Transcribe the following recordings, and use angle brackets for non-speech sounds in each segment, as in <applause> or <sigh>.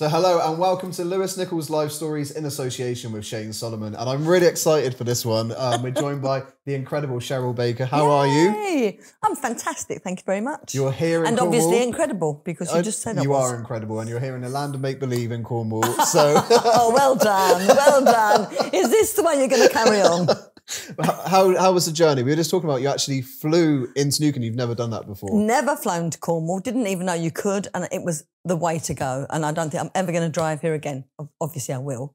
So, hello and welcome to Lewis Nicholls Live Stories in association with Shane Solomon. And I'm really excited for this one. Um, we're joined by <laughs> the incredible Cheryl Baker. How are you? I'm fantastic. Thank you very much. You're here in and Cornwall. obviously incredible because you Uh, just said I you was. are incredible, and you're here in the land of make believe in Cornwall. <laughs> So, oh, well done, well done. <laughs> Is this the way you're going to carry on? How how was the journey? We were just talking about you actually flew into Newquay. You've never done that before. Never flown to Cornwall. Didn't even know you could, and it was the way to go. And I don't think I'm ever going to drive here again. Obviously, I will.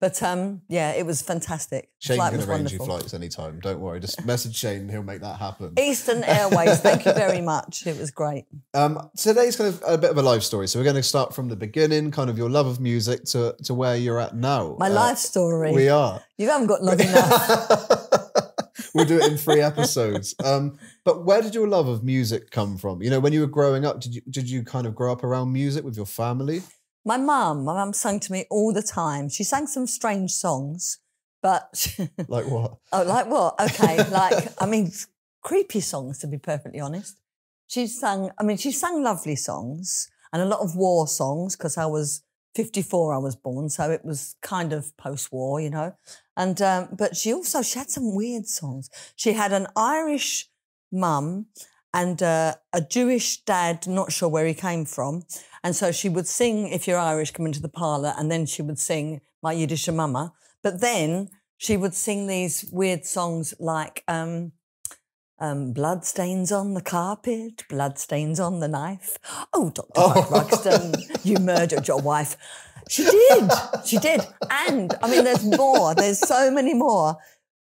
But um, yeah, it was fantastic. Shane flight can arrange you flights anytime. Don't worry. Just message Shane; he'll make that happen. Eastern Airways. Thank you very much. It was great. <laughs> Um, today's kind of a bit of a life story. So we're going to start from the beginning, kind of your love of music to to where you're at now. My Uh, life story. We are. You haven't got long enough. <laughs> we'll do it in three episodes. Um, but where did your love of music come from? You know, when you were growing up, did you did you kind of grow up around music with your family? My mum, my mum sang to me all the time. She sang some strange songs, but <laughs> Like what? oh, like what? Okay, like <laughs> I mean, creepy songs to be perfectly honest. She sang. I mean, she sang lovely songs and a lot of war songs because I was fifty four. I was born, so it was kind of post war, you know. And um, but she also she had some weird songs. She had an Irish mum and uh, a Jewish dad, not sure where he came from. And so she would sing, if you're Irish, come into the parlour, and then she would sing My Yiddish Mama. But then she would sing these weird songs like um, um, Bloodstains on the carpet, bloodstains on the knife. Oh, Dr. Oh. Ruxton, you murdered your wife. She did. She did. And I mean, there's more. There's so many more.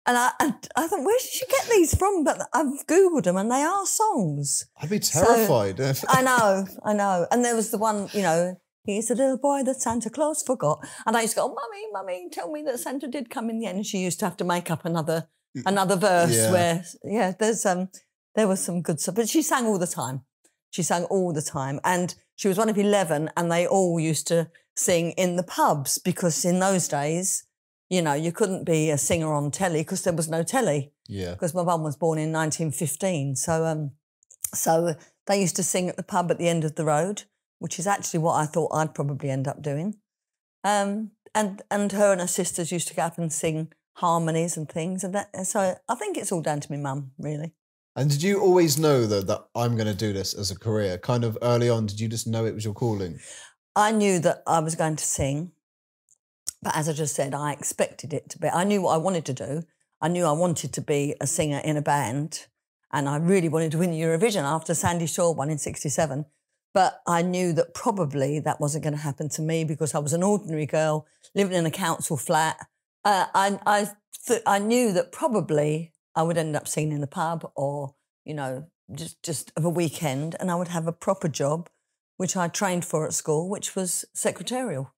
And I, and I thought, where did she get these from? But I've Googled them and they are songs. I'd be terrified. if- I know, I know. And there was the one, you know, he's a little boy that Santa Claus forgot. And I used to go, Mummy, Mummy, tell me that Santa did come in the end. And she used to have to make up another another verse Yeah. where yeah, there's um there was some good stuff. But she sang all the time. She sang all the time. And she was one of eleven and they all used to sing in the pubs because in those days, you know, you couldn't be a singer on telly because there was no telly yeah. because my mum was born in 1915. So, um, so they used to sing at the pub at the end of the road, which is actually what I thought I'd probably end up doing. Um, and and her and her sisters used to get up and sing harmonies and things, and that. And so I think it's all down to my mum, really. And did you always know though that I'm going to do this as a career? Kind of early on, did you just know it was your calling? I knew that I was going to sing, but as I just said, I expected it to be. I knew what I wanted to do. I knew I wanted to be a singer in a band, and I really wanted to win the Eurovision after Sandie Shaw won in '67. But I knew that probably that wasn't going to happen to me because I was an ordinary girl living in a council flat. Uh, I I I knew that probably I would end up singing in the pub or you know just just of a weekend, and I would have a proper job which I trained for at school, which was secretarial.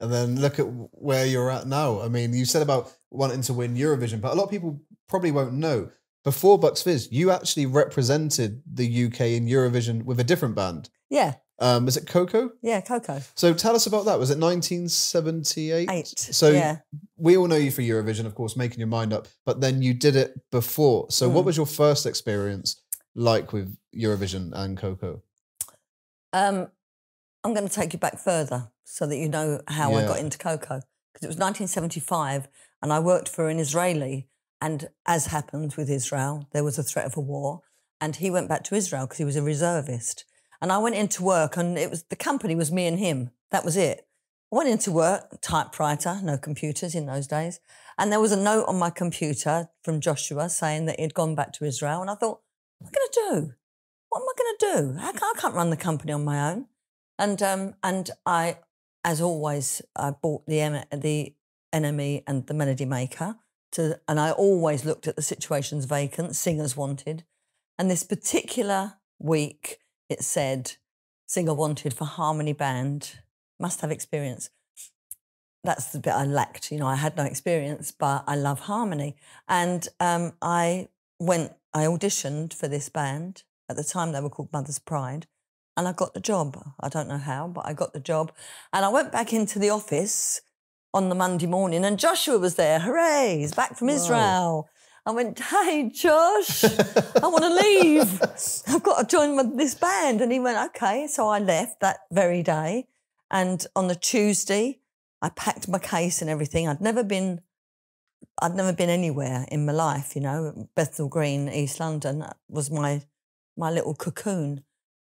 And then look at where you're at now. I mean, you said about wanting to win Eurovision, but a lot of people probably won't know. Before Bucks Fizz, you actually represented the UK in Eurovision with a different band. Yeah, Um, is it Coco? yeah, Coco. So tell us about that. Was it 1978? Eight. So yeah. we all know you for Eurovision, of course, making your mind up, but then you did it before. So what Mm. was your first experience like with Eurovision and Coco? Um, I'm going to take you back further so that you know how I got into Coco. Because it was 1975 and I worked for an Israeli. And as happens with Israel, there was a threat of a war. And he went back to Israel because he was a reservist. And I went into work and it was the company was me and him. That was it. I went into work, typewriter, no computers in those days. And there was a note on my computer from Joshua saying that he'd gone back to Israel. And I thought, what am I going to do? What am I going to do? I can't, I can't run the company on my own. And um, and I, as always, I bought the M- the NME and the Melody Maker to, and I always looked at the situations vacant, singers wanted, and this particular week it said singer wanted for Harmony Band, must have experience. That's the bit I lacked. You know, I had no experience, but I love harmony, and um, I went. I auditioned for this band. At the time, they were called Mother's Pride and I got the job. I don't know how, but I got the job. And I went back into the office on the Monday morning, and Joshua was there. Hooray! He's back from Wow. Israel. I went, hey, Josh, I want to leave. I've got to join this band. And he went, okay. So I left that very day. And on the Tuesday, I packed my case and everything. I'd never been, I'd never been anywhere in my life. You know, Bethnal Green, East London was my my little cocoon.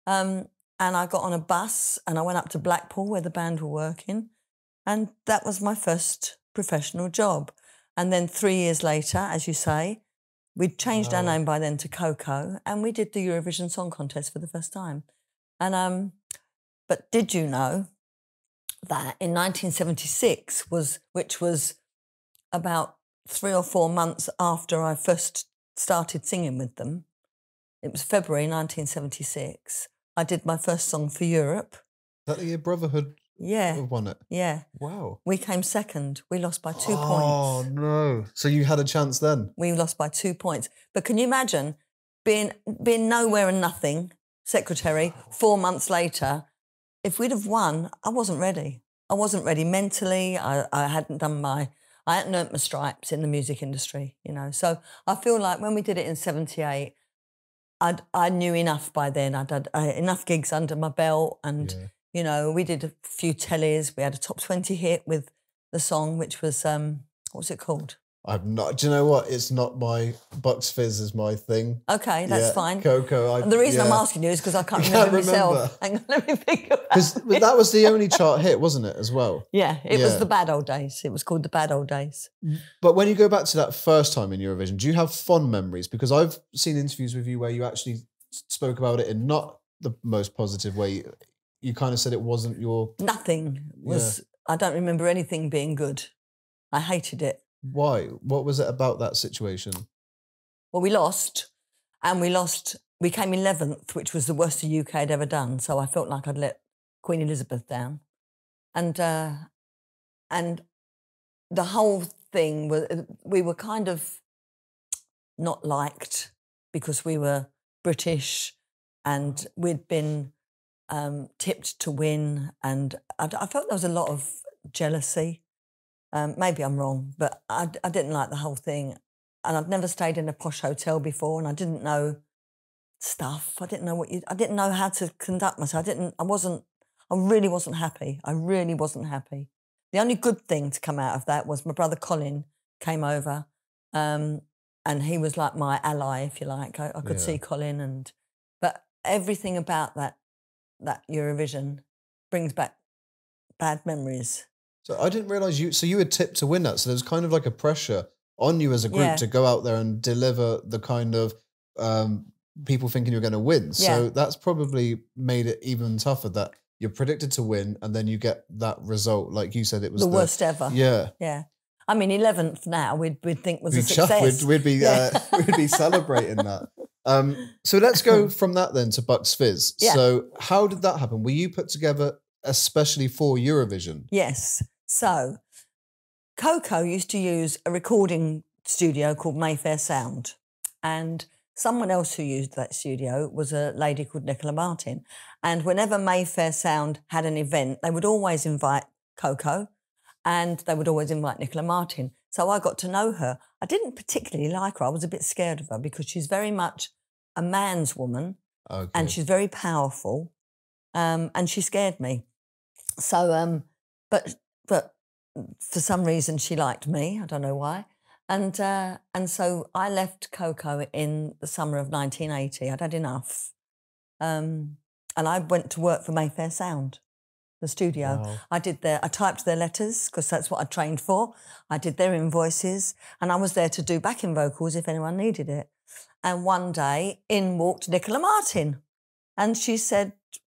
Um, and I got on a bus and I went up to Blackpool where the band were working, and that was my first professional job. And then three years later, as you say, we'd changed our name by then to Coco, and we did the Eurovision Song Contest for the first time. And um, but did you know that in 1976 was which was about three or four months after I first started singing with them. It was February 1976. I did my first song for Europe. That the year Brotherhood Yeah, We won it? yeah. Wow. We came second. We lost by two oh, points. Oh no. So you had a chance then? We lost by two points. But can you imagine being being nowhere and nothing, secretary, four months later? If we'd have won, I wasn't ready. I wasn't ready mentally. I, I hadn't done my I hadn't earned my stripes in the music industry, you know. So I feel like when we did it in '78, I I knew enough by then. I'd had uh, enough gigs under my belt, and Yeah. You know, we did a few tellies. We had a top twenty hit with the song, which was um, what was it called? I'm not. Do you know what? It's not my Bucks Fizz is my thing. Okay, that's Yeah, fine. Coco. I, And the reason I'm asking you is because I can't <laughs> You remember can't myself. remember. Hang on, <laughs> let me think about Because that was the only chart hit, wasn't it, as well? Yeah, it was the bad old days. It was called the bad old days. But when you go back to that first time in Eurovision, do you have fond memories? Because I've seen interviews with you where you actually spoke about it in not the most positive way. You kind of said it wasn't your. Nothing was. I don't remember anything being good. I hated it. Why? What was it about that situation? Well, we lost, and we lost. We came eleventh, which was the worst the UK had ever done. So I felt like I'd let Queen Elizabeth down, and uh, and the whole thing was we were kind of not liked because we were British, and we'd been um, tipped to win, and I, I felt there was a lot of jealousy. Um, maybe I'm wrong, but I, I didn't like the whole thing and I'd never stayed in a posh hotel before, and I didn't know stuff. I didn't know what you. I didn't know how to conduct myself. I didn't. I wasn't. I really wasn't happy. I really wasn't happy. The only good thing to come out of that was my brother Colin came over, um, and he was like my ally, if you like. I, I could Yeah. see Colin, and but everything about that that Eurovision brings back bad memories. So I didn't realize you. So you were tipped to win that. So there was kind of like a pressure on you as a group Yeah. to go out there and deliver the kind of um, people thinking you're going to win. So Yeah. that's probably made it even tougher that you're predicted to win and then you get that result. Like you said, it was The, worst ever. Yeah. Yeah. I mean, eleventh now we'd we'd think was a success. we'd, we'd be <laughs> Yeah. uh, we'd be celebrating that. Um, so let's go <laughs> from that then to Bucks Fizz. Yeah. So how did that happen? Were you put together especially for Eurovision? Yes. So, Coco used to use a recording studio called Mayfair Sound. And someone else who used that studio was a lady called Nicola Martin. And whenever Mayfair Sound had an event, they would always invite Coco and they would always invite Nicola Martin. So I got to know her. I didn't particularly like her. I was a bit scared of her because she's very much a man's woman Okay. and she's very powerful, um, and she scared me. So, um, but but for some reason she liked me. I don't know why, and uh, and so I left Coco in the summer of 1980. I'd had enough, um, and I went to work for Mayfair Sound, the studio. Wow. I did their, I typed their letters because that's what I trained for. I did their invoices, and I was there to do backing vocals if anyone needed it. And one day, in walked Nicola Martin, and she said,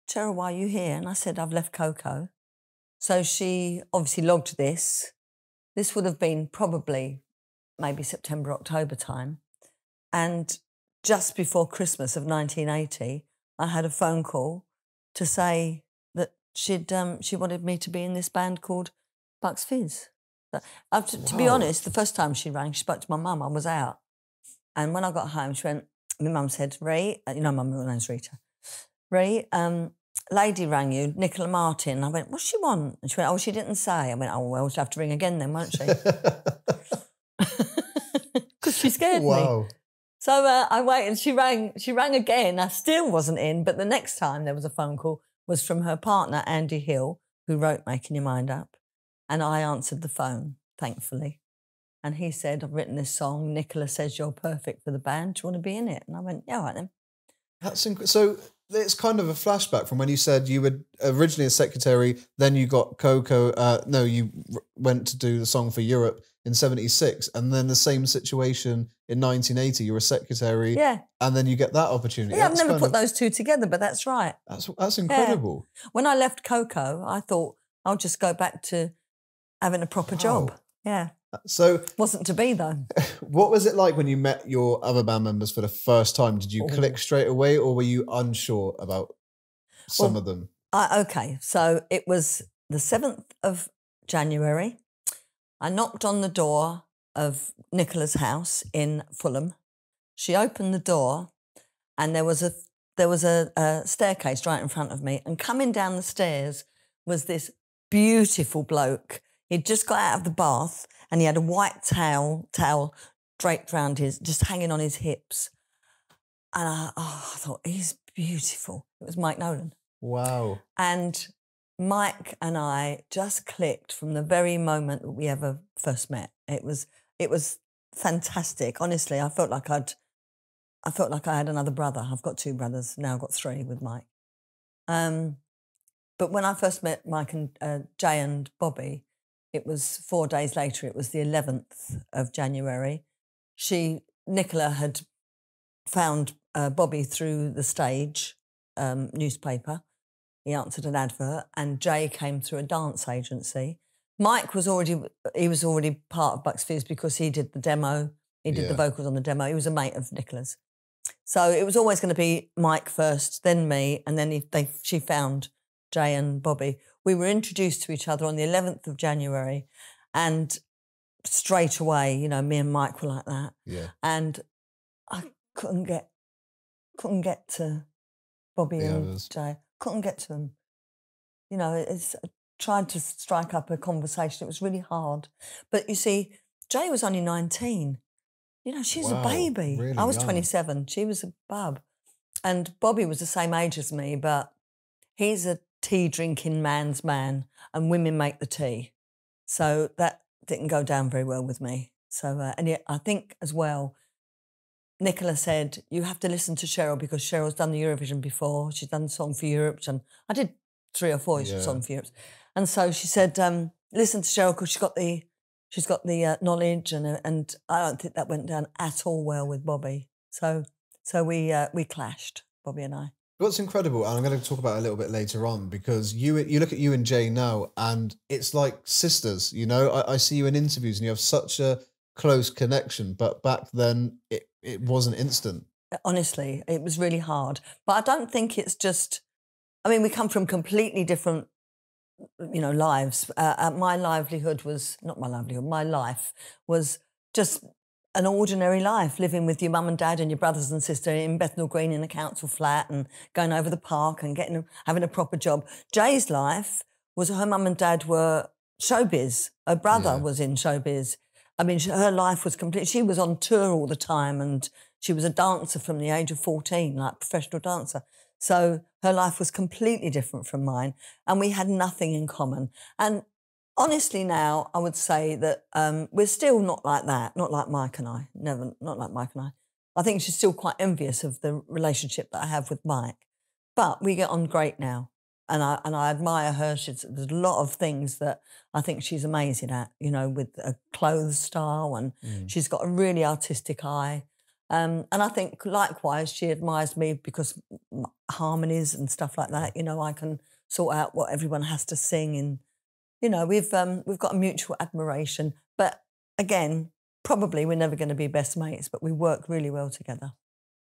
"Cheryl, why are you here?" And I said, "I've left Coco." So she obviously logged this. This would have been probably maybe September, October time, and just before Christmas of 1980, I had a phone call to say that she'd um, she wanted me to be in this band called Bucks Fizz. But, uh, to, to be honest, the first time she rang, she spoke to my mum. I was out, and when I got home, she went. My mum said, "Ree, uh, you know, my middle name's Rita. Ree, um, lady rang you, Nicola Martin." I went, "What's she want?" And she went, "Oh, she didn't say." I went, "Oh well, she'll have to ring again then, won't she?" <laughs> Because she scared me. So uh, I waited. She rang. She rang again. I still wasn't in. But the next time there was a phone call was from her partner Andy Hill, who wrote Making Your Mind Up, and I answered the phone, thankfully. And he said, I've written this song. Nicola says you're perfect for the band. Do you want to be in it? And I went, Yeah, all right then. That's inc- so. It's kind of a flashback from when you said you were originally a secretary, then you got Coco. Uh, no, you r- went to do the song for Europe in '76, and then the same situation in 1980. You were a secretary, Yeah. and then you get that opportunity. Yeah, I've never put of- those two together, but that's right. That's that's incredible. When I left Coco, I thought I'll just go back to having a proper job. Yeah. So, Wasn't to be though. <laughs> what was it like when you met your other band members for the first time? Did you click straight away, or were you unsure about some Well, of them? I, okay, so it was the 7th of January. I knocked on the door of Nicola's house in Fulham. She opened the door and there was a there was a, a staircase right in front of me and coming down the stairs was this beautiful bloke. He'd just got out of the bath and he had a white towel towel draped around his just hanging on his hips. And I, oh, I thought he's beautiful. It was Mike Nolan. Wow. And Mike and I just clicked from the very moment that we ever first met. It was it was fantastic. Honestly, I felt like I'd I felt like I had another brother. I've got two brothers now. I've got three with Mike. Um, but when I first met Mike and uh, Jay and Bobby, it was four days later. It was the eleventh of January. She Nicola had found uh, Bobby through the stage um, newspaper. He answered an advert, and Jay came through a dance agency. Mike was already he was already part of Bucks Fizz because he did the demo. He did the vocals on the demo. He was a mate of Nicola's. So it was always going to be Mike first, then me, and then if they she found Jay and Bobby. We were introduced to each other on the 11th of January, and straight away, you know, me and Mike were like that Yeah. and I couldn't get couldn't get to Bobby The and others. Jay. Couldn't get to them. You know, it's I tried to strike up a conversation. It was really hard. But you see, Jay was only nineteen. You know, she was Wow, a baby. really I was young. twenty-seven. She was a bub, and Bobby was the same age as me, but he's a tea drinking man's man, and women make the tea. So that didn't go down very well with me. So, uh, and yet I think as well, Nicola said, you have to listen to Cheryl because Cheryl's done the Eurovision before. She's done Song for Europe. And I did three or four Yeah. Song for Europe. And so she said, um, listen to Cheryl because she's got the, she's got the uh, knowledge. And, uh, and I don't think that went down at all well with Bobby. So, so we, uh, we clashed, Bobby and I. What's incredible, and I'm going to talk about it a little bit later on, because you you look at you and Jay now, and it's like sisters. You know, I, I see you in interviews, and you have such a close connection. But back then, it it wasn't instant. honestly it was really hard but i don't think it's just i mean we come from completely different you know lives uh, uh, my livelihood was not my livelihood my life was just an ordinary life living with your mum and dad and your brothers and sister in bethnal green in a council flat and going over the park and getting having a proper job jay's life was her mum and dad were showbiz her brother Yeah. was in showbiz I mean, her life was complete. She was on tour all the time, and she was a dancer from the age of fourteen, like professional dancer. So her life was completely different from mine, and we had nothing in common. And honestly, now I would say that um, we're still not like that. Not like Mike and I. Never. Not like Mike and I. I think she's still quite envious of the relationship that I have with Mike, but we get on great now. And I and I admire her. She's, there's a lot of things that I think she's amazing at, you know, with a clothes style, and she's got a really artistic eye. Um, and I think likewise, she admires me because harmonies and stuff like that. You know, I can sort out what everyone has to sing, and you know, we've um, we've got a mutual admiration. But again, probably we're never going to be best mates, but we work really well together.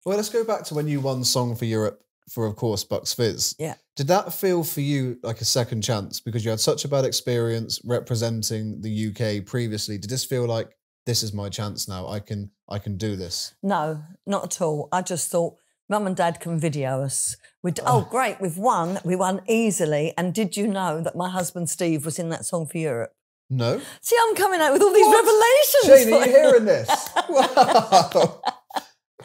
Well, let's go back to when you won Song for Europe for, of course, Bucks Fizz. Yeah. Did that feel for you like a second chance because you had such a bad experience representing the UK previously? Did this feel like this is my chance now? I can I can do this. No, not at all. I just thought mum and dad can video us. We oh great, we've won. We won easily. And did you know that my husband Steve was in that song for Europe? No, See, I'm coming out with all these What? revelations. Shane, are you hearing this? <laughs> Wow.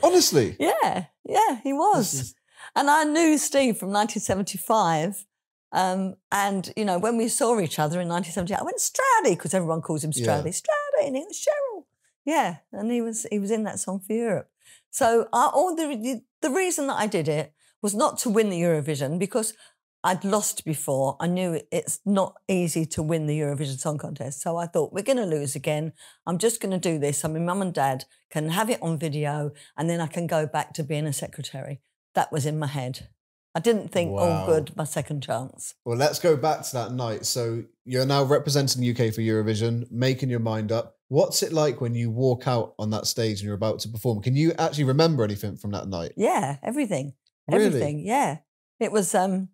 Honestly, Yeah, yeah, he was. is- And I knew Steve from 1975. Um, and you know, when we saw each other in 1978, I went Stroudy because everyone calls him Yeah. Stroudy, Stroudy, and he was Cheryl. Yeah, and he was he was in that song for Europe. So I, all the the reason that I did it was not to win the Eurovision because I'd lost before. I knew it's not easy to win the Eurovision Song Contest. So I thought we're going to lose again. I'm just going to do this. I mean, mum and dad can have it on video, and then I can go back to being a secretary. That was in my head. I didn't think, Wow. oh, good, my second chance. Well, let's go back to that night. So you're now representing the UK for Eurovision, making your mind up. What's it like when you walk out on that stage and you're about to perform? Can you actually remember anything from that night? Yeah, everything. Really? Everything. Yeah. It was um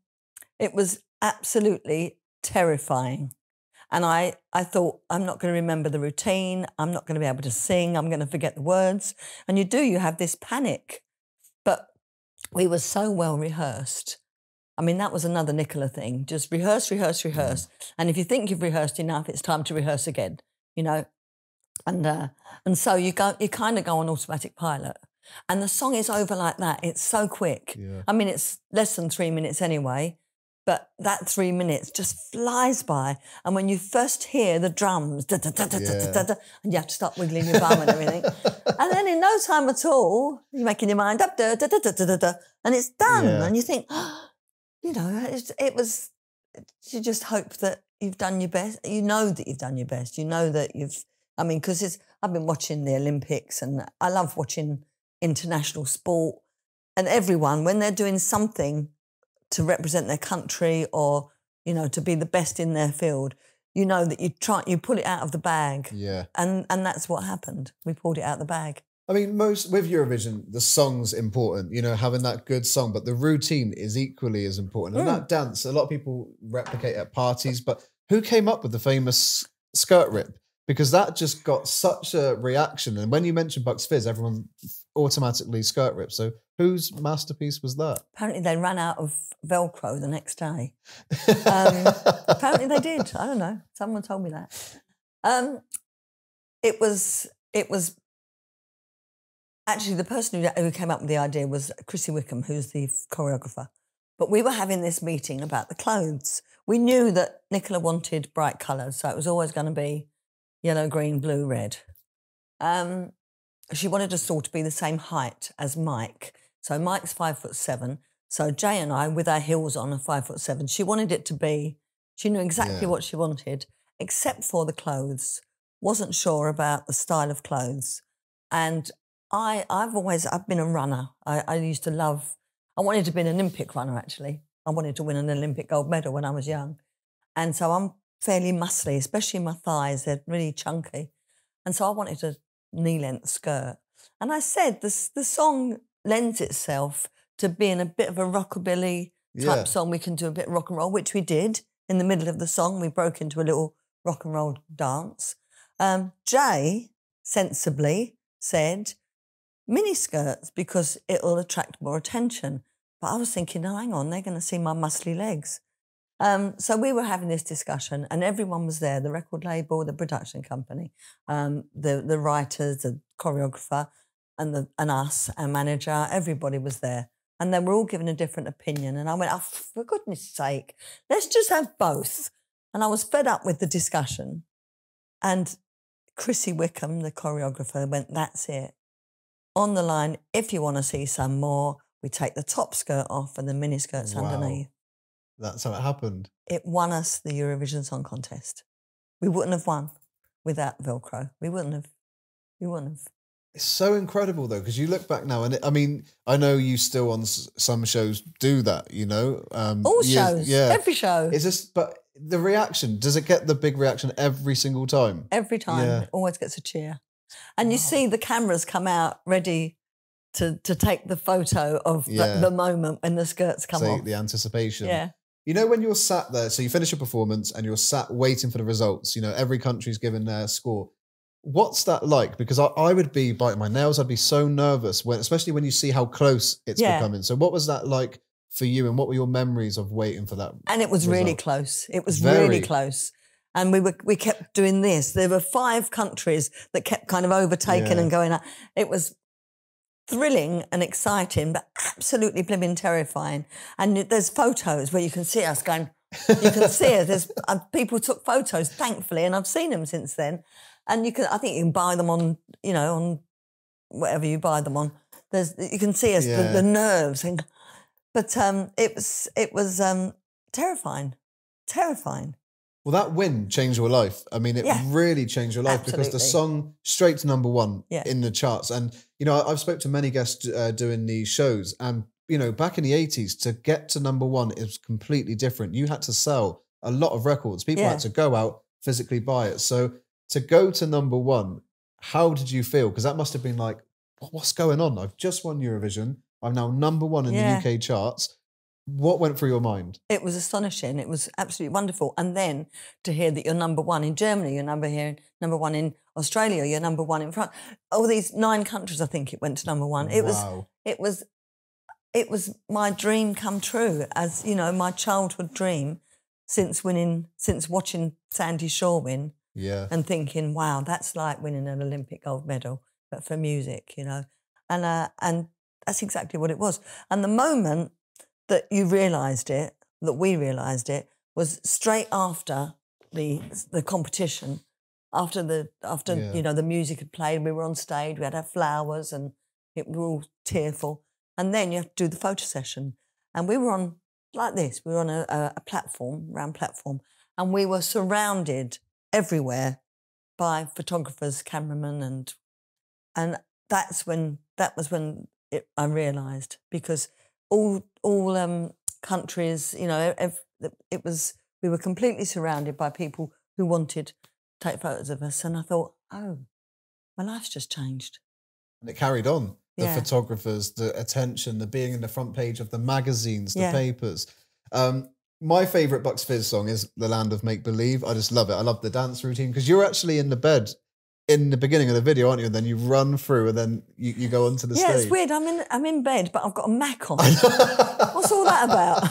it was absolutely terrifying. And I I thought I'm not going to remember the routine. I'm not going to be able to sing. I'm going to forget the words. And you do you have this panic. But we were so well rehearsed. I mean, that was another Nicola thing. Just rehearse, rehearse, rehearse. And if you think you've rehearsed enough, it's time to rehearse again. You know, and uh, and so you go, you kind of go on automatic pilot, and the song is over like that. It's so quick. Yeah. I mean, it's less than three minutes anyway, but that three minutes just flies by. And when you first hear the drums, da, da, da, yeah. and you have to start wiggling your bum and everything. and then in no time at all, you're making your mind up, and it's done. Yeah. And you think, oh, you know, it, it was, you just hope that you've done your best. You know that you've done your best. You know that you've, I mean, because I've been watching the Olympics and I love watching international sport and everyone, when they're doing something to represent their country or you know to be the best in their field. You know that you try. You pull it out of the bag, Yeah. and and that's what happened. We pulled it out of the bag. I mean, most with Eurovision, the song's important, you know, having that good song, but the routine is equally as important. And Mm. that dance, a lot of people replicate at parties, but who came up with the famous skirt rip? Because that just got such a reaction. And when you mentioned Bucks Fizz, everyone automatically skirt rip. So whose masterpiece was that? Apparently, they ran out of Velcro the next day. <laughs> Um, Apparently, they did. I don't know. Someone told me that. Um, it was. It was. Actually, the person who, who came up with the idea was Chrissy Wickham, who's the choreographer. But we were having this meeting about the clothes. We knew that Nicola wanted bright colours, so it was always going to be yellow, green, blue, red. Um, she wanted us all to be the same height as Mike. So Mike's five foot seven. So Jay and I, with our heels on, are five foot seven. She wanted it to be. She knew exactly Yeah. what she wanted, except for the clothes. Wasn't sure about the style of clothes, and I, I've always, I've been a runner. I, I used to love. I wanted to be an Olympic runner. Actually, I wanted to win an Olympic gold medal when I was young, and so I'm fairly muscly, especially my thighs. They're really chunky, and so I wanted a knee length skirt. And I said this the song lends itself to being a bit of a rockabilly type Yeah. song. We can do a bit of rock and roll, which we did in the middle of the song. We broke into a little rock and roll dance. Um, Jay sensibly said mini skirts because it'll attract more attention. But I was thinking, no, hang on, they're going to see my muscly legs. Um, so we were having this discussion, and everyone was there: the record label, the production company, um, the the writers, the choreographer, and the and us, our manager. Everybody was there, and they were all giving a different opinion. And I went, "Oh, for goodness' sake, let's just have both." And I was fed up with the discussion. And Chrissy Wickham, the choreographer, went, "That's it." On the line, if you want to see some more, we take the top skirt off and the mini skirts Wow. underneath That's how it happened. it won us the Eurovision Song Contest. We wouldn't have won without Velcro. We wouldn't have. We wouldn't have. It's so incredible though, because you look back now, and it, I mean, I know you still on s- some shows do that. You know, um, All shows, yeah. every show, Is this? But the reaction does it get the big reaction every single time? every time, Yeah. it always gets a cheer. And you see the cameras come out ready to to take the photo of Yeah. the, the moment when the skirts come So off. the anticipation. Yeah, You know, when you're sat there, so you finish your performance and you're sat waiting for the results. You know, every country's given their score. What's that like? Because I, I would be biting my nails. I'd be so nervous when, especially when you see how close it's Yeah. becoming. So, what was that like for you, and what were your memories of waiting for that? and it was really close. It was Very. really close. And we were we kept doing this. There were five countries that kept kind of overtaking Yeah. and going up. It was thrilling and exciting, but absolutely blimmin' terrifying. And there's photos where you can see us going, You can see it. There's uh, people took photos, thankfully, and I've seen them since then. And you can, I think you can buy them on, you know, on whatever you buy them on. There's, you can see us Yeah. the, the nerves, and but um, it was it was um, terrifying, terrifying. Well, that win changed your life. I mean, it Yeah. really changed your life because the song straight to number one Yeah. in the charts. And you know, I've spoke to many guests uh, doing these shows, and you know, back in the eighties, to get to number one is completely different. You had to sell a lot of records. People Yeah. had to go out physically buy it. So to go to number one, how did you feel? Because that must have been like, what's going on? I've just won Eurovision. I'm now number one in Yeah. the UK charts. What went through your mind? It was astonishing. It was absolutely wonderful. And then to hear that you're number one in Germany, you're number here, number one in Australia, you're number one in France. All these nine countries, I think it went to number one. It was it was it was my dream come true as you know my childhood dream since winning since watching sandie shaw win Yeah. and thinking wow that's like winning an olympic gold medal but for music you know and uh, and that's exactly what it was and the moment that you realized it that we realized it was straight after the the competition after the after Yeah. you know the music had played we were on stage we had our flowers and it we were all tearful and then you have to do the photo session and we were on like this we were on a, a platform round platform and we were surrounded everywhere by photographers cameramen and and that's when that was when it, i realized because all all um countries you know ev- it was we were completely surrounded by people who wanted to take photos of us and i thought oh my life's just changed And it carried on. The Yeah. photographers, the attention, the being in the front page of the magazines, the Yeah. papers. Um, my favorite Bucks Fizz song is "The Land of Make Believe." I just love it. I love the dance routine because you're actually in the bed in the beginning of the video, aren't you? And then you run through, and then you, you go onto the yeah stage. it's weird i'm in i'm in bed but i've got a mac on what's all that about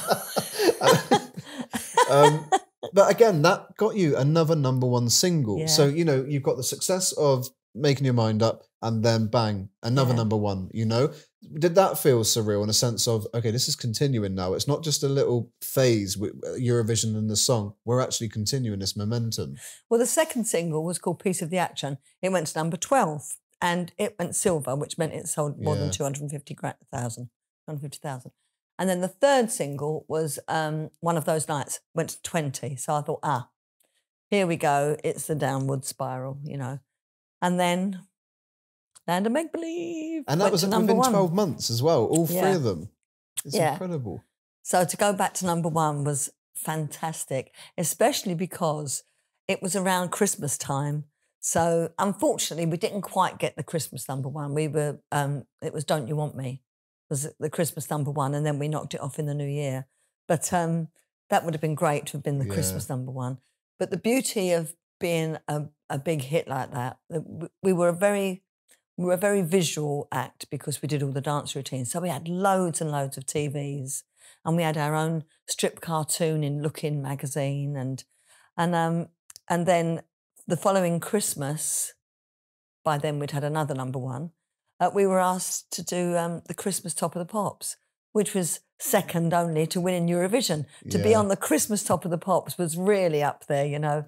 <laughs> um, but again, that got you another number one single. So you know you've got the success of making your mind up, and then bang, another Yeah. number one. You know, did that feel surreal in a sense of okay, this is continuing now. It's not just a little phase with Eurovision and the song. We're actually continuing this momentum. Well, the second single was called Piece of the Action. It went to number 12 and it went silver, which meant it sold more Yeah. than 250,000. 250,000. And then the third single was um, One of Those Nights, went to 20. So I thought, ah, here we go. It's the downward spiral, you know. And then Land of Make Believe. And that was within one. twelve months as well. All three Yeah. of them. It's Yeah. incredible. So to go back to number one was fantastic, especially because it was around Christmas time. So unfortunately, we didn't quite get the Christmas number one. We were, um, it was "Don't You Want Me," was the Christmas number one, and then we knocked it off in the new year. But um, that would have been great to have been the Yeah. Christmas number one. But the beauty of being a, a big hit like that, that we were a very we were a very visual act because we did all the dance routines. So we had loads and loads of TVs, and we had our own strip cartoon in Look In magazine, and and um and then the following Christmas, by then we'd had another number one. Uh, we were asked to do um, the Christmas Top of the Pops, which was second only to winning Eurovision. To be on the Christmas Top of the Pops was really up there, you know.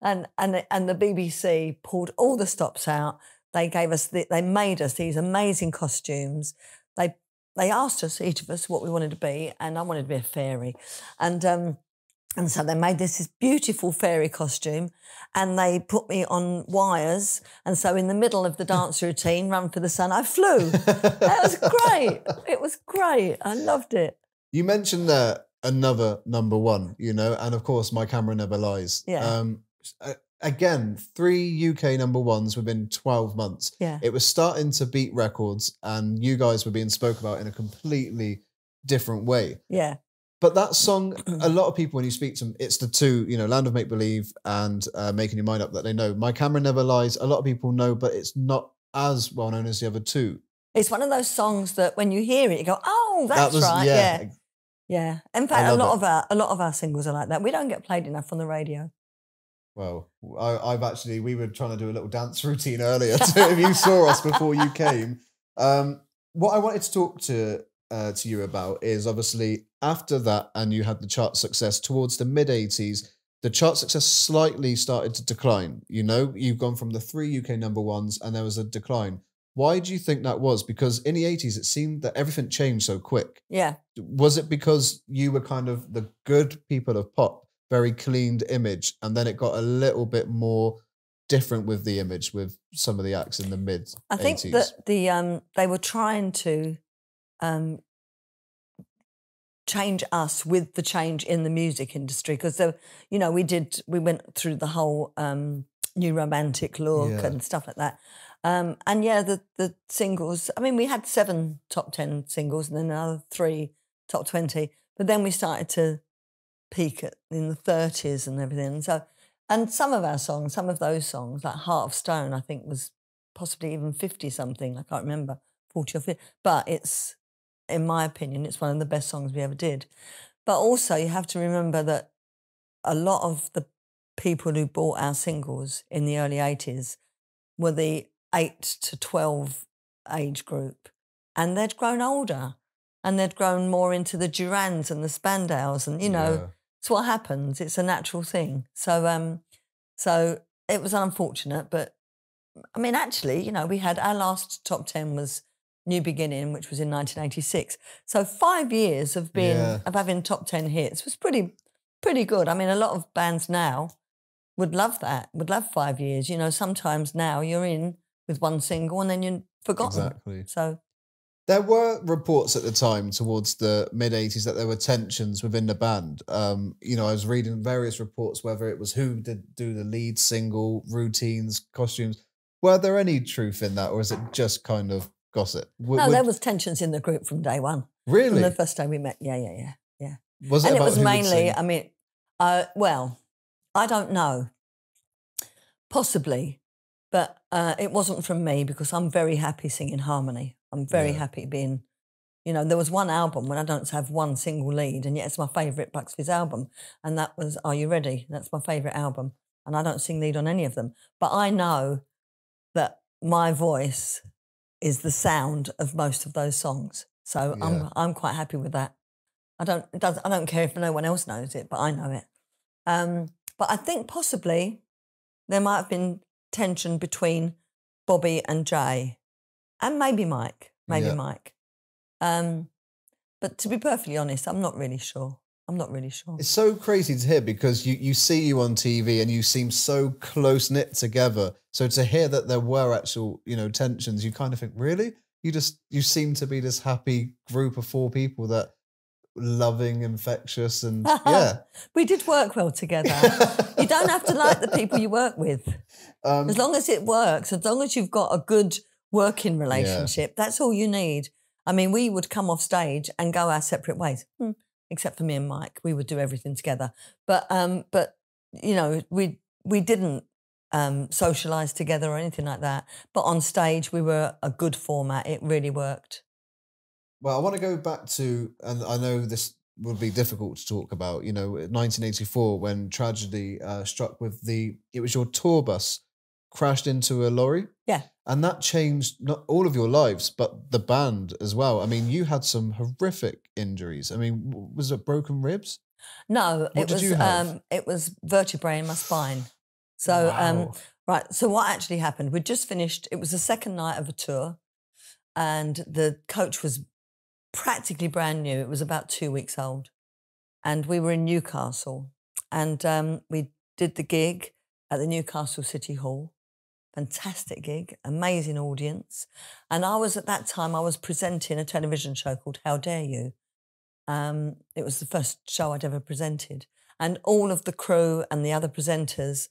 And and and the BBC pulled all the stops out. They gave us, the, they made us these amazing costumes. They they asked us each of us what we wanted to be, and I wanted to be a fairy, and um, and so they made this, this beautiful fairy costume, and they put me on wires, and so in the middle of the <laughs> dance routine, Run for the Sun, I flew. that was great. It was great. I loved it. You mentioned that another number one, you know, and of course, my camera never lies. Yeah. Um, a- again, three UK number ones within 12 months. Yeah. It was starting to beat records, and you guys were being spoke about in a completely different way. Yeah. But that song, <clears throat> a lot of people, when you speak to them, it's the two, you know, Land of Make Believe and uh, Making Your Mind Up that they know. My Camera Never Lies, a lot of people know, but it's not as well known as the other two. It's one of those songs that when you hear it, you go, "Oh, that's that was, right." yeah. Yeah, yeah. In fact, a lot it. of our a lot of our singles are like that. We don't get played enough on the radio. Well, I, I've actually, we were trying to do a little dance <laughs> routine earlier. So if you saw us before you came, um, what I wanted to talk to uh, to you about is obviously after that, and you had the chart success towards the mid 80s, the chart success slightly started to decline. You know, you've gone from the three UK number ones, and there was a decline. Why do you think that was? Because in the 80s, it seemed that everything changed so quick. Yeah. Was it because you were kind of the good people of pop, very cleaned image, and then it got a little bit more different with the image with some of the acts in the mid? I think 80s? that the um, they were trying to um, change us with the change in the music industry because you know we did we went through the whole um, new romantic look Yeah. and stuff like that. Um, and yeah, the the singles. I mean, we had seven top ten singles and then another three top twenty. But then we started to peak at, in the thirties and everything. So, and some of our songs, some of those songs, like Heart of Stone, I think was possibly even fifty something. I can't remember forty or fifty. But it's, in my opinion, it's one of the best songs we ever did. But also, you have to remember that a lot of the people who bought our singles in the early 80s were the 8 to 12 age group. And they'd grown older and they'd grown more into the Durans and the Spandaus. And, you know. It's what happens. It's a natural thing. So, um, so it was unfortunate, but I mean, actually, you know, we had our last top 10 was New Beginning, which was in 1986. So five years of being, Yeah. of having top 10 hits was pretty, pretty good. I mean, a lot of bands now would love that, would love five years. You know, sometimes now you're in with one single and then you're forgotten. Exactly. So, There were reports at the time towards the mid 80s that there were tensions within the band. Um, you know, I was reading various reports, whether it was who did do the lead single, routines, costumes. Were there any truth in that, or is it just kind of gossip? W- no, would- there was tensions in the group from day one. really? From the first time we met. Yeah, yeah, yeah, yeah. was it and it was mainly? I mean, uh, well, I don't know. Possibly, but uh, it wasn't from me because I'm very happy singing harmony. I'm very Yeah. happy being, you know, there was one album when I don't have one single lead, and yet it's my favourite Bucks Fizz album, and that was Are You Ready? That's my favourite album, and I don't sing lead on any of them. But I know that my voice is the sound of most of those songs, so Yeah. I'm I'm quite happy with that. I don't it does I don't care if no one else knows it, but I know it. Um, but I think possibly there might have been tension between Bobby and Jay, and maybe Mike, maybe Yeah. Mike. Um, but to be perfectly honest, I'm not really sure. I'm not really sure. It's so crazy to hear because you, you see you on TV and you seem so close knit together. So to hear that there were actual, you know, tensions, you kind of think, really? You just you seem to be this happy group of four people that loving, infectious, and <laughs> yeah. we did work well together. you don't have to like the people you work with. <laughs> Um, As long as it works, as long as you've got a good working relationship, that's all you need. I mean, we would come off stage and go our separate ways, Hmm, except for me and Mike. We would do everything together. But um, but you know, we we didn't um, socialize together or anything like that. But on stage, we were a good format. It really worked. Well, I want to go back to, and I know this would be difficult to talk about. You know, 1984 when tragedy uh, struck with the, it was your tour bus crashed into a lorry. Yeah. And that changed not all of your lives, but the band as well. I mean, you had some horrific injuries. I mean, was it broken ribs? No, What it was um, it was vertebrae in my spine. So um, Right. So what actually happened? We'd just finished. It was the second night of a tour, and the coach was practically brand new. It was about two weeks old, and we were in Newcastle, and um, we did the gig at the Newcastle City Hall. Fantastic gig, amazing audience, and I was at that time I was presenting a television show called How Dare You. Um, it was the first show I'd ever presented, and all of the crew and the other presenters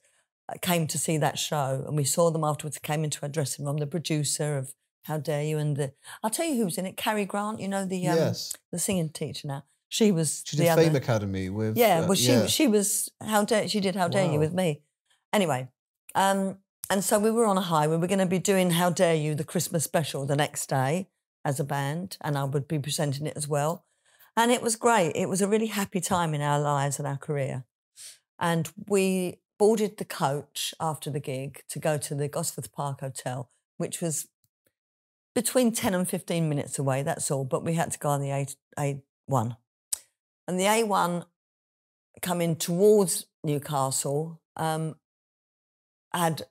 uh, came to see that show, and we saw them afterwards. Came into our dressing room. The producer of How Dare You and the I'll tell you who was in it. Carrie Grant, you know the um, yes. the singing teacher now. She was She the did other. Fame Academy with. Yeah, uh, well, she yeah. she was how dare she did how dare you with me. Anyway, um, and so we were on a high. We were going to be doing how dare you the Christmas special the next day as a band, and I would be presenting it as well. And it was great. It was a really happy time in our lives and our career. And we boarded the coach after the gig to go to the Gosforth Park Hotel, which was between 10 and 15 minutes away, that's all. But we had to go on the A, A1. And the A1 coming towards Newcastle um, had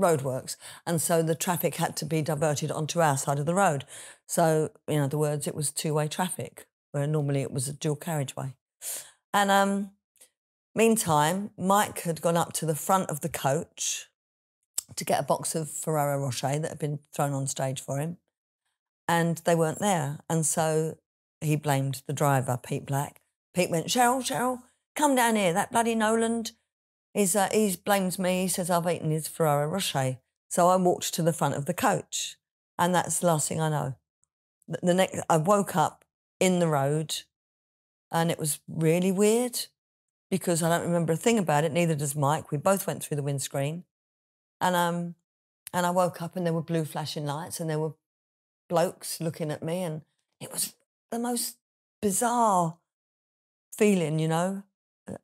roadworks. And so the traffic had to be diverted onto our side of the road. So, in other words, it was two way traffic, where normally it was a dual carriageway. And um, meantime, Mike had gone up to the front of the coach to get a box of Ferrero Rocher that had been thrown on stage for him. And they weren't there. And so he blamed the driver, Pete Black. Pete went, Cheryl, Cheryl, come down here. That bloody Nolan, he's, uh, he blames me. He says I've eaten his Ferrero Rocher. So I walked to the front of the coach. And that's the last thing I know. The next, I woke up in the road and it was really weird because I don't remember a thing about it. Neither does Mike. We both went through the windscreen. And um, and I woke up and there were blue flashing lights and there were blokes looking at me and it was the most bizarre feeling, you know.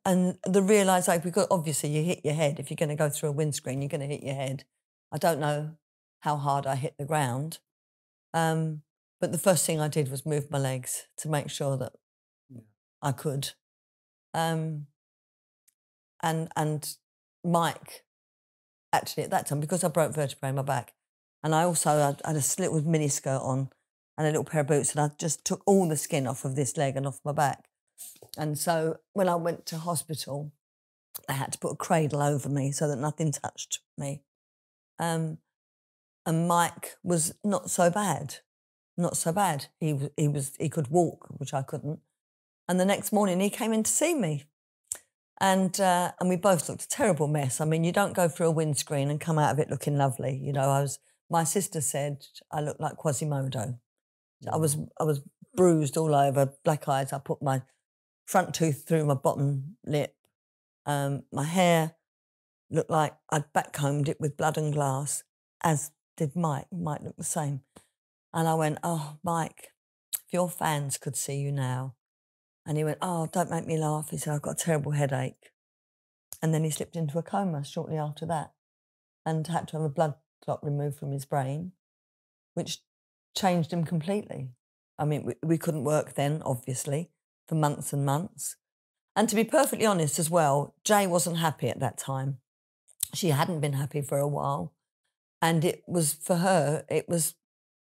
And the realization because obviously you hit your head if you're going to go through a windscreen, you're going to hit your head. I don't know how hard I hit the ground, um, but the first thing I did was move my legs to make sure that yeah. I could. Um, and and Mike actually at that time because I broke vertebrae in my back, and I also had, had a little mini skirt on and a little pair of boots, and I just took all the skin off of this leg and off my back. And so when I went to hospital, they had to put a cradle over me so that nothing touched me. Um, and Mike was not so bad, not so bad. He he was he could walk, which I couldn't. And the next morning he came in to see me, and uh, and we both looked a terrible mess. I mean, you don't go through a windscreen and come out of it looking lovely. You know, I was. My sister said I looked like Quasimodo. I was I was bruised all over, black eyes. I put my front tooth through my bottom lip. Um, my hair looked like I'd backcombed it with blood and glass, as did Mike. Mike looked the same. And I went, Oh, Mike, if your fans could see you now, and he went, Oh, don't make me laugh. He said, I've got a terrible headache. And then he slipped into a coma shortly after that and had to have a blood clot removed from his brain, which changed him completely. I mean, we, we couldn't work then, obviously, for months and months. And to be perfectly honest as well, Jay wasn't happy at that time. She hadn't been happy for a while. And it was for her, it was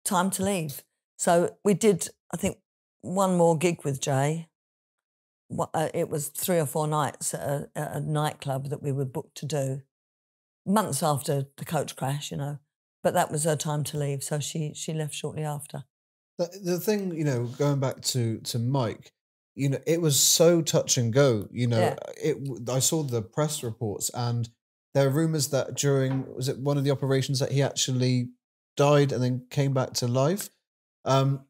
time to leave. So we did, I think, one more gig with Jay uh, it was three or four nights at a, at a, nightclub that we were booked to do, months after the coach crash, you know. But that was her time to leave, so she she left shortly after. The, the thing, you know, going back to to Mike, you know, it was so touch and go. You know, yeah. it. I saw the press reports, and there are rumors that during was it one of the operations that he actually died and then came back to life. Um,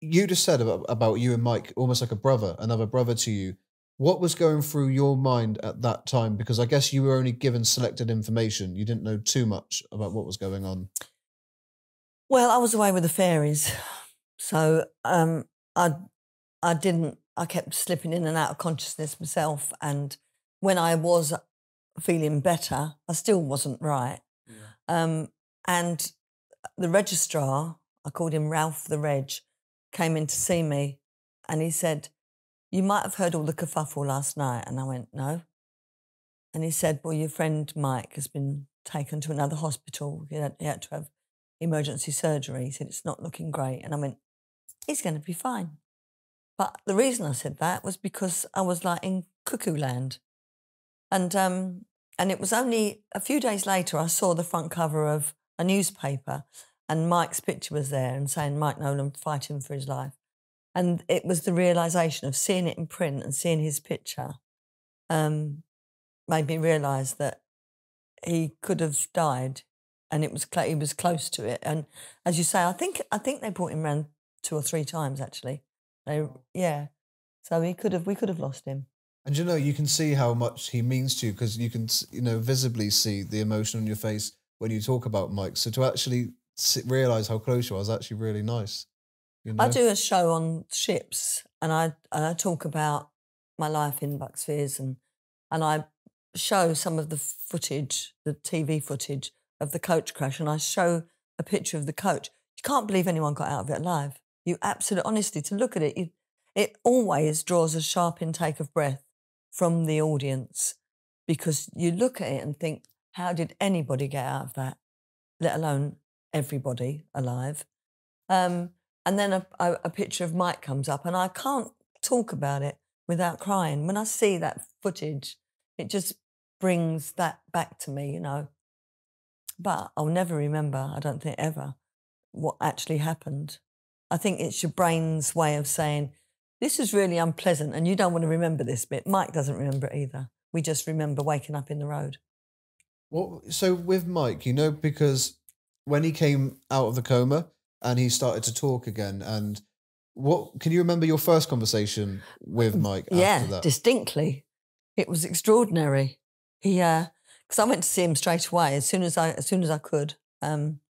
you just said about, about you and Mike, almost like a brother, another brother to you. What was going through your mind at that time? Because I guess you were only given selected information. You didn't know too much about what was going on. Well, I was away with the fairies, so um, I I didn't. I kept slipping in and out of consciousness myself, and when I was feeling better, I still wasn't right. Yeah. Um, and the registrar, I called him Ralph the Reg came in to see me and he said, You might have heard all the kerfuffle last night. And I went, No. And he said, Well, your friend Mike has been taken to another hospital. He had, he had to have emergency surgery. He said, It's not looking great. And I went, He's going to be fine. But the reason I said that was because I was like in cuckoo land. And, um, and it was only a few days later I saw the front cover of a newspaper and Mike's picture was there and saying Mike Nolan fighting for his life. And it was the realization of seeing it in print and seeing his picture um, made me realize that he could have died and it was cl- he was close to it. And as you say, I think I think they brought him around two or three times actually. They, yeah, so we could have we could have lost him. And you know, you can see how much he means to you because you can you know visibly see the emotion on your face when you talk about Mike. So to actually realize how close you are is actually really nice. You know? I do a show on ships, and I and I talk about my life in Bucks and and I show some of the footage, the TV footage of the coach crash, and I show a picture of the coach. You can't believe anyone got out of it alive. You absolutely, honestly, to look at it, you, it always draws a sharp intake of breath from the audience because you look at it and think, how did anybody get out of that, let alone everybody alive? Um, and then a, a, a picture of Mike comes up, and I can't talk about it without crying. When I see that footage, it just brings that back to me, you know. But I'll never remember, I don't think ever, what actually happened. I think it's your brain's way of saying, this is really unpleasant and you don't want to remember this bit. Mike doesn't remember it either. We just remember waking up in the road. Well, so with Mike, you know, because when he came out of the coma and he started to talk again, and what can you remember your first conversation with Mike? Mm, yeah, after that? distinctly. It was extraordinary. He, because I went to see him straight away as soon as I as soon as I could. Um,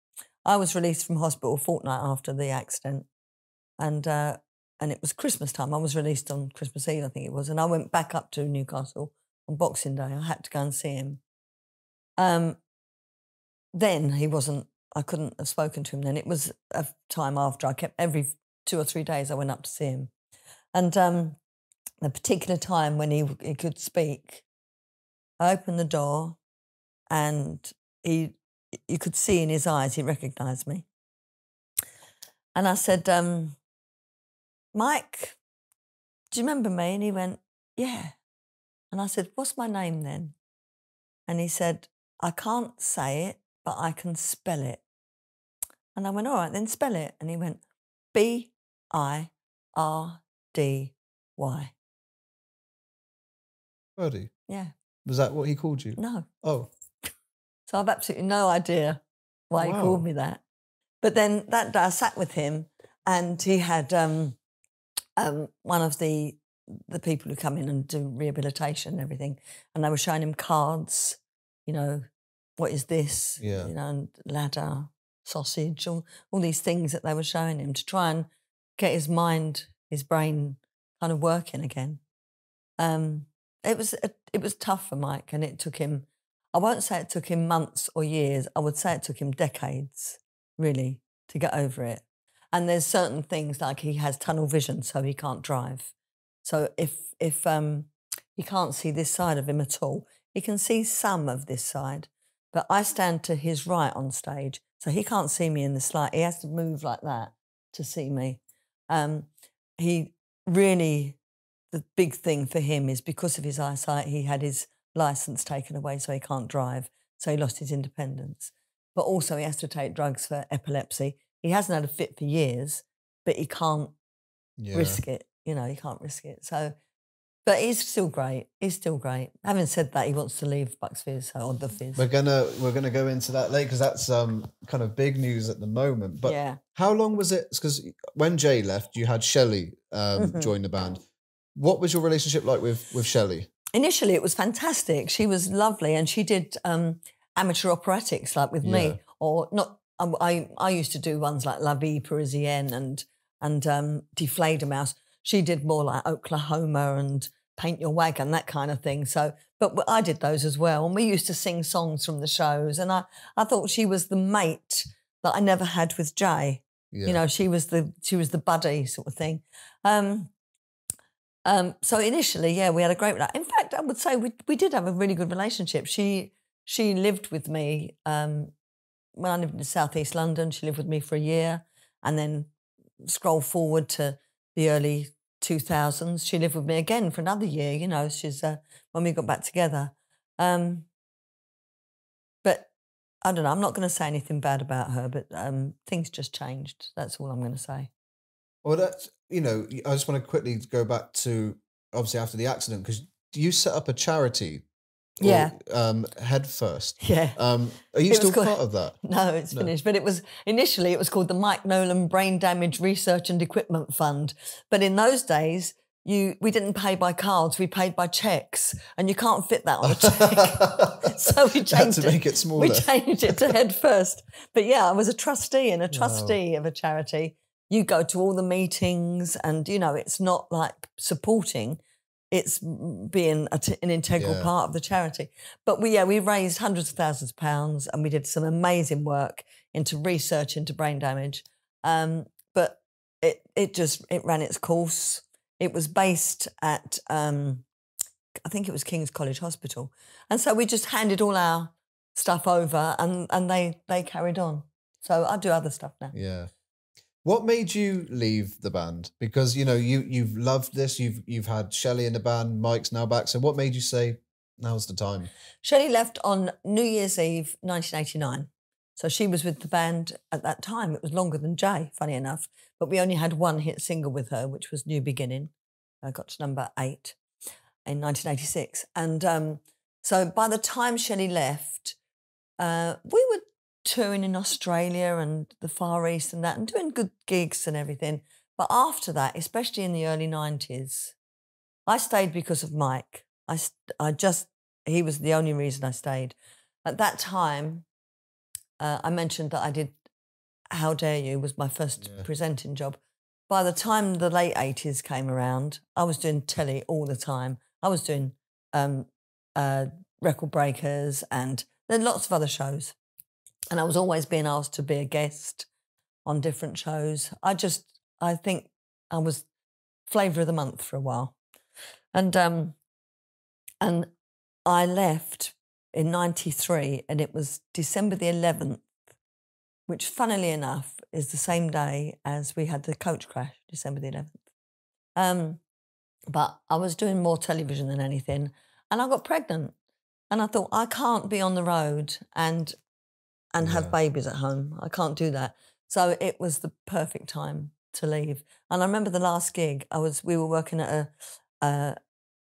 I was released from hospital a fortnight after the accident, and uh, and it was Christmas time. I was released on Christmas Eve, I think it was, and I went back up to Newcastle on Boxing Day. I had to go and see him. Um, then he wasn't. I couldn't have spoken to him then. It was a time after. I kept every two or three days. I went up to see him, and um, the particular time when he he could speak, I opened the door, and he you could see in his eyes he recognised me. And I said, um, Mike, do you remember me? And he went, Yeah. And I said, What's my name then? And he said, I can't say it, but I can spell it. And I went, All right, then spell it. And he went, B I R D Y. Birdie. Yeah. Was that what he called you? No. Oh, So I've absolutely no idea why he called me that. But then that day I sat with him and he had um, um, one of the the people who come in and do rehabilitation and everything. And they were showing him cards, you know, what is this? Yeah. You know, and ladder, sausage, all, all these things that they were showing him to try and get his mind, his brain kind of working again. Um, it was it was tough for Mike, and it took him. I won't say it took him months or years. I would say it took him decades, really, to get over it. And there's certain things like he has tunnel vision, so he can't drive. So if if um, he can't see this side of him at all, he can see some of this side. But I stand to his right on stage, so he can't see me in the slide. He has to move like that to see me. Um, he really the big thing for him is because of his eyesight, he had his license taken away, so he can't drive. So he lost his independence. But also, he has to take drugs for epilepsy. He hasn't had a fit for years, but he can't yeah. risk it. You know, he can't risk it. So, but he's still great. He's still great. Having said that, he wants to leave Bucks Fizz or the Fizz. We're gonna we're gonna go into that later because that's um kind of big news at the moment. But yeah. how long was it? Because when Jay left, you had Shelley um, Mhm. join the band. What was your relationship like with with Shelley? initially it was fantastic. She was lovely, and she did um, amateur operatics like with Yeah. me, or not. I, I I used to do ones like La Vie Parisienne and and um, Fledermaus. She did more like Oklahoma and Paint Your Wagon, that kind of thing. So, but I did those as well, and we used to sing songs from the shows. And I I thought she was the mate that I never had with Jay. Yeah. You know, she was the she was the buddy sort of thing. Um, um, so initially, yeah, we had a great. In fact, I would say we we did have a really good relationship. She she lived with me um, when I lived in southeast London. She lived with me for a year, and then scroll forward to the early two thousands. She lived with me again for another year. You know, she's uh, when we got back together. Um, but I don't know. I'm not going to say anything bad about her, but um, things just changed. That's all I'm going to say. Well, that's you know, I just want to quickly go back to obviously after the accident because you set up a charity. Yeah. Um, head first. Yeah. Um, are you It still called- part of that? <laughs> No, it's No. finished. But it was initially it was called the Mike Nolan Brain Damage Research and Equipment Fund. But in those days, you we didn't pay by cards, we paid by checks, and you can't fit that on a check. <laughs> <laughs> so we changed to it. make it smaller. We changed it to head first. But yeah, I was a trustee and a trustee of a charity. You go to all the meetings, and you know it's not like supporting; it's being a t- an integral Yeah. part of the charity. But we yeah we raised hundreds of thousands of pounds, and we did some amazing work into research into brain damage. Um, but it it just it ran its course. It was based at um, I think it was King's College Hospital, and so we just handed all our stuff over, and and they they carried on. So I do other stuff now. Yeah. What made you leave the band? Because you know you you've loved this. You've you've had Shelley in the band. Mike's now back. So what made you say now's the time? Shelley left on New Year's Eve, 1989. So she was with the band at that time. It was longer than Jay, funny enough. But we only had one hit single with her, which was New Beginning. I got to number eight in 1986. And um, so by the time Shelley left, uh, we were touring in Australia and the Far East and that and doing good gigs and everything. But after that, especially in the early 90s, I stayed because of Mike. I, I just, he was the only reason I stayed. At that time, uh, I mentioned that I did How Dare You was my first Yeah. presenting job. By the time the late 80s came around, I was doing telly all the time. I was doing um, uh, Record Breakers and then lots of other shows. And I was always being asked to be a guest on different shows. I just, I think I was flavour of the month for a while. And um, and I left in 93 and it was December the 11th, which funnily enough is the same day as we had the coach crash, December the 11th. Um, but I was doing more television than anything and I got pregnant. And I thought, I can't be on the road and and Yeah. have babies at home. I can't do that. So it was the perfect time to leave. And I remember the last gig, I was we were working at a a,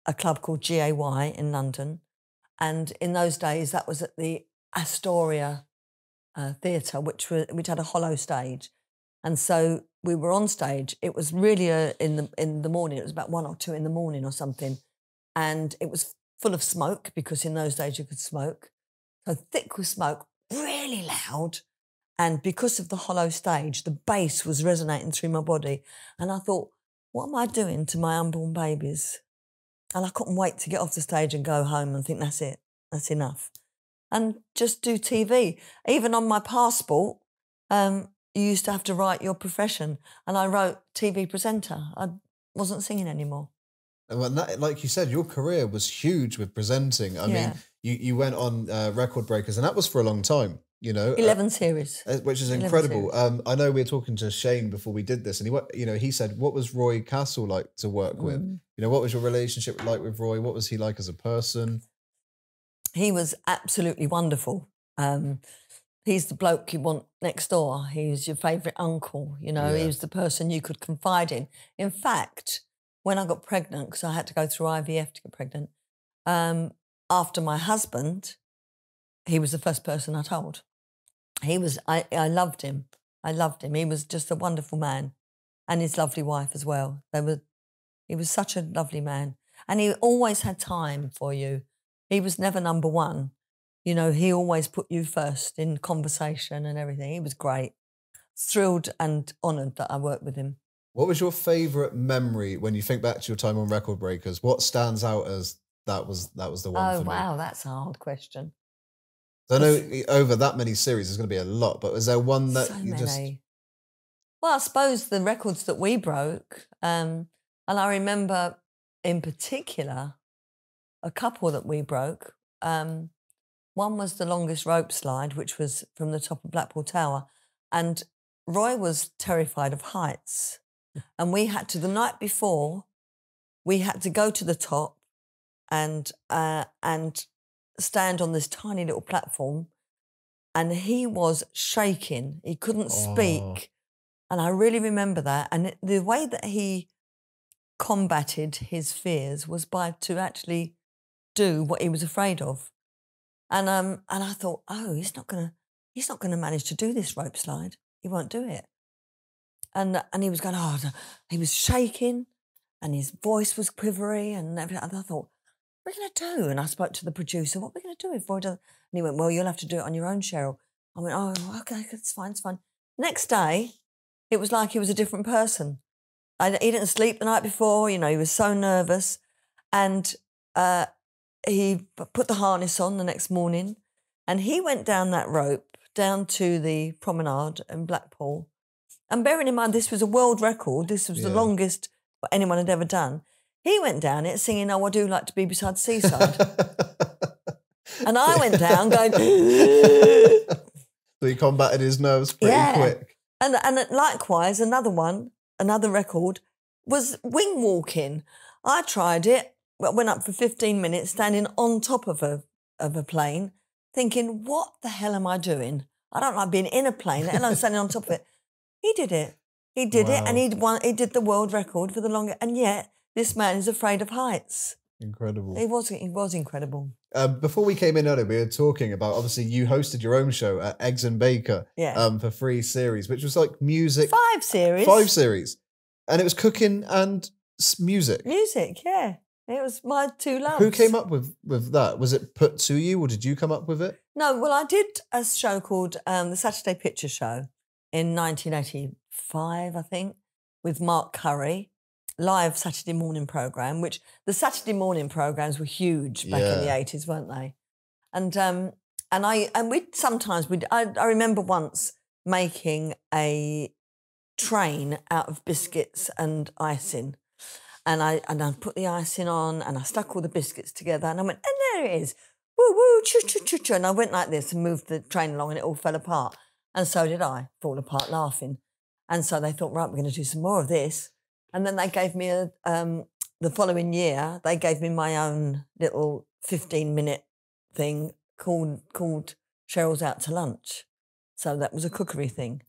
a club called GAY in London. And in those days, that was at the Astoria uh, Theatre, which was which had a hollow stage. And so we were on stage. It was really uh, in the in the morning. It was about one or two in the morning or something, and it was full of smoke because in those days you could smoke. So thick with smoke, really loud. And because of the hollow stage, the bass was resonating through my body. And I thought, what am I doing to my unborn babies? And I couldn't wait to get off the stage and go home and think, that's it, that's enough. And just do TV. Even on my passport, um, you used to have to write your profession. And I wrote TV presenter. I wasn't singing anymore. And that, like you said, your career was huge with presenting. I Yeah. mean, you you went on uh, Record Breakers, and that was for a long time. You know, uh, 11 series. uh, which is incredible. Um, I know we were talking to Shane before we did this, and he, wa- you know, he said, "What was Roy Castle like to work with? Mm. You know, what was your relationship like with Roy? What was he like as a person?" he was absolutely wonderful. Um, he's the bloke you want next door. He's your favourite uncle. You know, Yeah. he was the person you could confide in. In fact, when I got pregnant, because I had to go through IVF to get pregnant, um, after my husband, he was the first person I told. He was, I, I loved him. I loved him. He was just a wonderful man and his lovely wife as well. They were, he was such a lovely man. And he always had time for you. He was never number one. You know, he always put you first in conversation and everything. He was great. Thrilled and honoured that I worked with him. What was your favorite memory when you think back to your time on Record Breakers? What stands out as that was that was the one Oh, for me? wow, that's a hard question. I know over that many series, there's going to be a lot, but is there one that so you many. just Well, I suppose the records that we broke, um, and I remember in particular a couple that we broke. Um, one was the longest rope slide, which was from the top of Blackpool Tower, and Roy was terrified of heights, and we had to the night before, we had to go to the top, and uh, and stand on this tiny little platform, and he was shaking. He couldn't Oh. speak. And I really remember that. And the way that he combated his fears was by to actually do what he was afraid of. And um and I thought, oh, he's not gonna he's not gonna manage to do this rope slide. He won't do it. And and he was going, oh, he was shaking, and his voice was quivery, and everything. And I thought, what are we gonna do? And I spoke to the producer, what are we gonna do if Roy does? And he went, well, you'll have to do it on your own, Cheryl. I went, oh, okay, it's fine, it's fine. Next day, it was like he was a different person. I, he didn't sleep the night before, you know, he was so nervous. And uh, he put the harness on the next morning and he went down that rope down to the promenade in Blackpool And bearing in mind, this was a world record. This was the longest anyone had ever done. He went down it singing, "Oh, I do like to be beside the <laughs> seaside," and I went down going, so he combated his nerves pretty Yeah. quick. and and likewise another one, another record was wing walking. I tried it, but went up for fifteen minutes, standing on top of a of a plane, thinking, "What the hell am I doing? I don't like being in a plane, let alone standing on top of it." He did it. He did it, and Wow. he won. He did the world record for the longest. And yet, this man is afraid of heights. Incredible. He was. He was incredible. Um, before we came in earlier, we were talking about obviously you hosted your own show at Eggs and Baker Yeah. um, for free series, which was like music Five series. five series, and it was cooking and music. Music. Yeah. It was my two loves. Who came up with with that? Was it put to you, or did you come up with it? No, well, I did a show called um, the Saturday Picture Show in 1985, I think, with Mark Curry, live Saturday morning program. Which the Saturday morning programs were huge back in the 80s, weren't they? And um, and I and we sometimes we I, I remember once making a train out of biscuits and icing. And I and I put the icing on and I stuck all the biscuits together and I went, and there it is. Woo woo choo choo choo choo. And I went like this and moved the train along and it all fell apart. And so did I, fall apart laughing. And so they thought, right, we're going to do some more of this. And then they gave me a um the following year, they gave me my own little 15 minute thing called called Cheryl's Out to Lunch. So that was a cookery thing.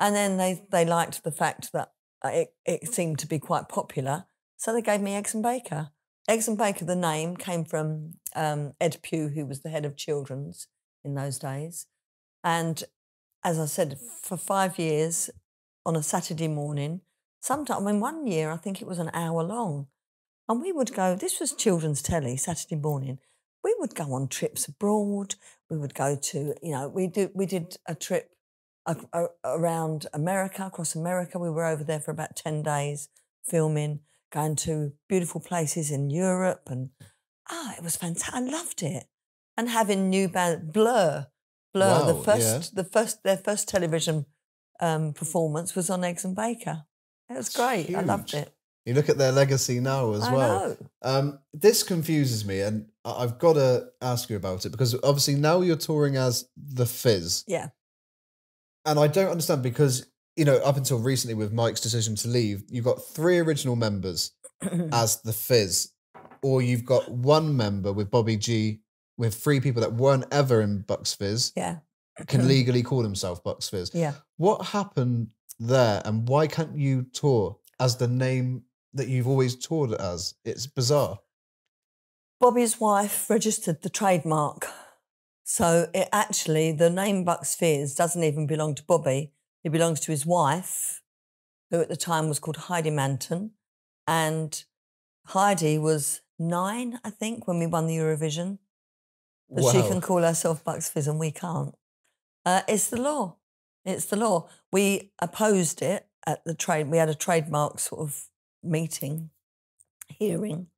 And then they, they liked the fact that uh, it, it seemed to be quite popular. So they gave me Eggs and Baker. Eggs and Baker, the name came from um, Ed Pugh, who was the head of children's in those days. And as I said, for five years on a Saturday morning, sometime, I mean, one year, I think it was an hour long. And we would go, this was children's telly, Saturday morning. We would go on trips abroad. We would go to, you know, we did, we did a trip around America, across America. We were over there for about 10 days filming, going to beautiful places in Europe. And ah, it was fantastic. I loved it. And having new band, Blur, Blur, the first, yeah. the first, their first television um, performance was on Eggs and Baker. It was great. I loved it. You look at their legacy now as I well. know. Um, this confuses me, and I've got to ask you about it because obviously now you're touring as the Fizz, Yeah. and I don't understand because you know up until recently with Mike's decision to leave, you've got three original members <clears throat> as the Fizz, or you've got one member with Bobby G with three people that weren't ever in Bucks Fizz yeah. can <clears throat> legally call themselves Bucks Fizz. Yeah. What happened there, and why can't you tour as the name that you've always toured as? It's bizarre. Bobby's wife registered the trademark. So it actually, the name Bucks Fizz doesn't even belong to Bobby. It belongs to his wife, who at the time was called Heidi Manton. And Heidi was nine, I think, when we won the Eurovision. But she can call herself Bucks Fizz and we can't. Uh, it's the law. It's the law. We opposed it at the trade. We had a trademark sort of meeting, hearing.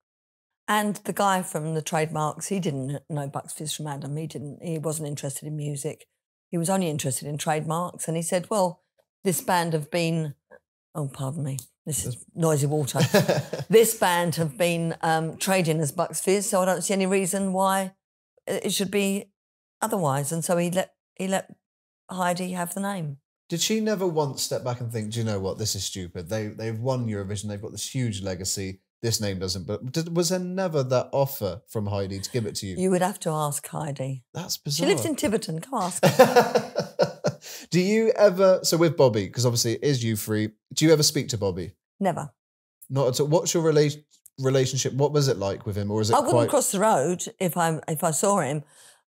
And the guy from the trademarks, he didn't know Bucks Fizz from Adam. He didn't. He wasn't interested in music. He was only interested in trademarks. And he said, "Well, this band have been, oh, pardon me, this is noisy water. <laughs> this band have been um, trading as Bucks Fizz, so I don't see any reason why it should be otherwise." And so he let he let Heidi have the name. Did she never once step back and think, "Do you know what? This is stupid. They they've won Eurovision. They've got this huge legacy. This name doesn't." But did, was there never that offer from Heidi to give it to you? You would have to ask Heidi. That's bizarre. She lives in Tiverton. Go ask her. <laughs> do you ever? So with Bobby, because obviously it is you three. Do you ever speak to Bobby? Never. Not at all. What's your relation relationship? What was it like with him, or is it I wouldn't quite? cross the road if I if I saw him.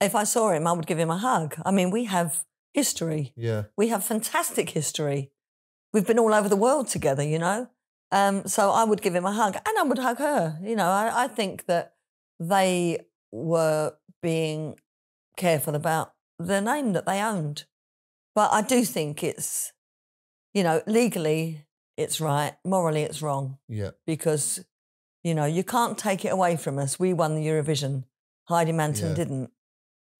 If I saw him, I would give him a hug. I mean, we have history. yeah. We have fantastic history. We've been all over the world together, you know. Um, so I would give him a hug, and I would hug her. You know, I, I think that they were being careful about the name that they owned. But I do think it's, you know, legally it's right, morally it's wrong Yeah. because, you know, you can't take it away from us. We won the Eurovision. Heidi Manton Yeah. didn't.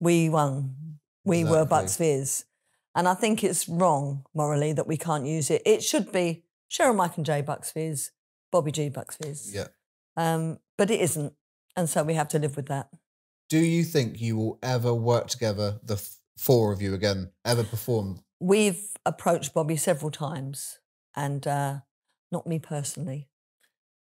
We won. We were Exactly. Bucks Fizz. And I think it's wrong morally that we can't use it. It should be Cheryl Mike and Jay Bucks Fizz, Bobby G Bucks Fizz. Yeah. Um, but it isn't. And so we have to live with that. Do you think you will ever work together, the f- four of you again, ever perform? We've approached Bobby several times, and uh, not me personally,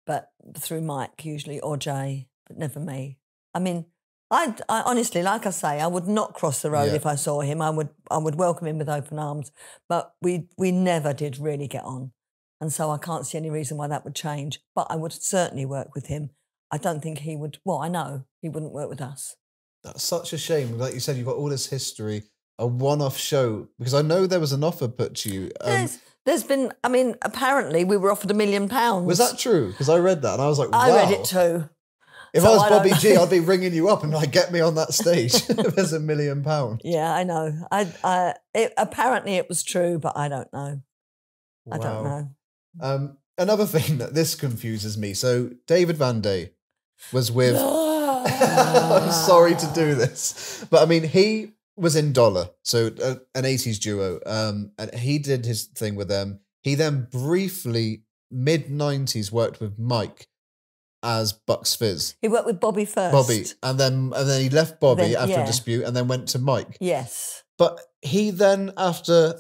but through Mike usually or Jay, but never me. I mean, I, I honestly, like I say, I would not cross the road Yeah. if I saw him. I would, I would welcome him with open arms. But we, we never did really get on, and so I can't see any reason why that would change. But I would certainly work with him. I don't think he would. Well, I know he wouldn't work with us. That's such a shame. Like you said, you've got all this history, a one-off show. Because I know there was an offer put to you. Um, there's, there's been. I mean, apparently we were offered a million pounds. was that true? Because I read that and I was like, wow. I read it too. If So I was I Bobby G. I'd be ringing you up and like, get me on that stage. <laughs> <laughs> there's a million pound. Yeah, I know. I, I it, apparently it was true, but I don't know. I don't know. Um, another thing that this confuses me. So David Van Day was with. <laughs> I'm sorry to do this, but I mean he was in Dollar, so uh, an '80s duo, um, and he did his thing with them. He then briefly mid '90s worked with Mike as Bucks Fizz, He worked with Bobby first. Bobby, and then and then he left Bobby Then- after yeah. a dispute, and then went to Mike. Yes. But he then, after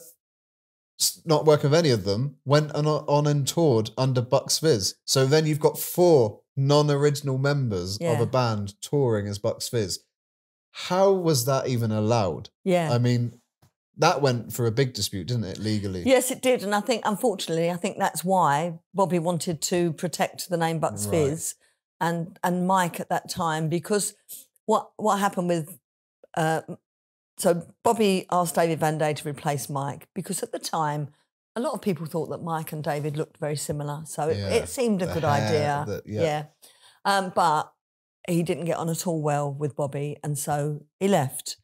not working with any of them, went on, on and toured under Bucks Fizz. So then you've got four non-original members of a band touring as Bucks Fizz. How was that even allowed? Yeah. I mean, that went for a big dispute, didn't it, legally? yes, it did, and I think, unfortunately, I think that's why Bobby wanted to protect the name Bucks Right. Fizz, and and Mike at that time because what what happened with. Uh, so Bobby asked David Van Day to replace Mike because at the time, a lot of people thought that Mike and David looked very similar. So it, Yeah, it seemed a good hair, idea. the- yeah. yeah. Um, but he didn't get on at all well with Bobby, and so he left.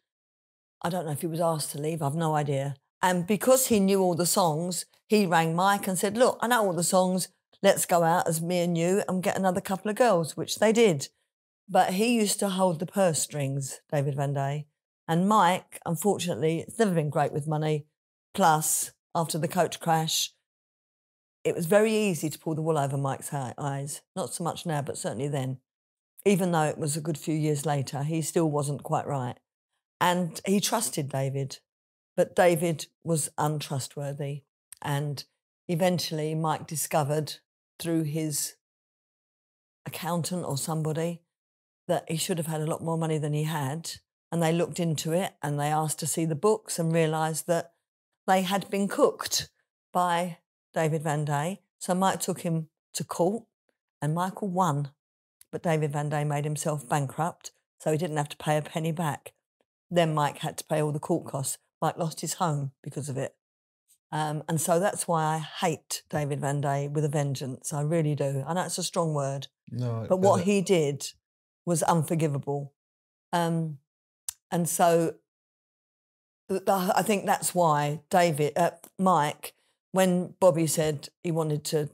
I don't know if he was asked to leave. I've no idea. And because he knew all the songs, he rang Mike and said, "Look, I know all the songs. Let's go out as me and you and get another couple of girls," which they did. But he used to hold the purse strings, David Van Day. And Mike, unfortunately, it's never been great with money. Plus, after the coach crash, it was very easy to pull the wool over Mike's eyes. Not so much now, but certainly then. Even though it was a good few years later, he still wasn't quite right. And he trusted David, but David was untrustworthy. And eventually, Mike discovered through his accountant or somebody that he should have had a lot more money than he had. And they looked into it and they asked to see the books and realised that they had been cooked by David Van Day. So Mike took him to court and Michael won. But David Van Day made himself bankrupt, so he didn't have to pay a penny back. Then Mike had to pay all the court costs. Mike lost his home because of it. Um, and so that's why I hate David Van Day with a vengeance. I really do. I know it's a strong word, No. But what he did was unforgivable. Um, and so I think that's why David, uh, Mike, when Bobby said he wanted to,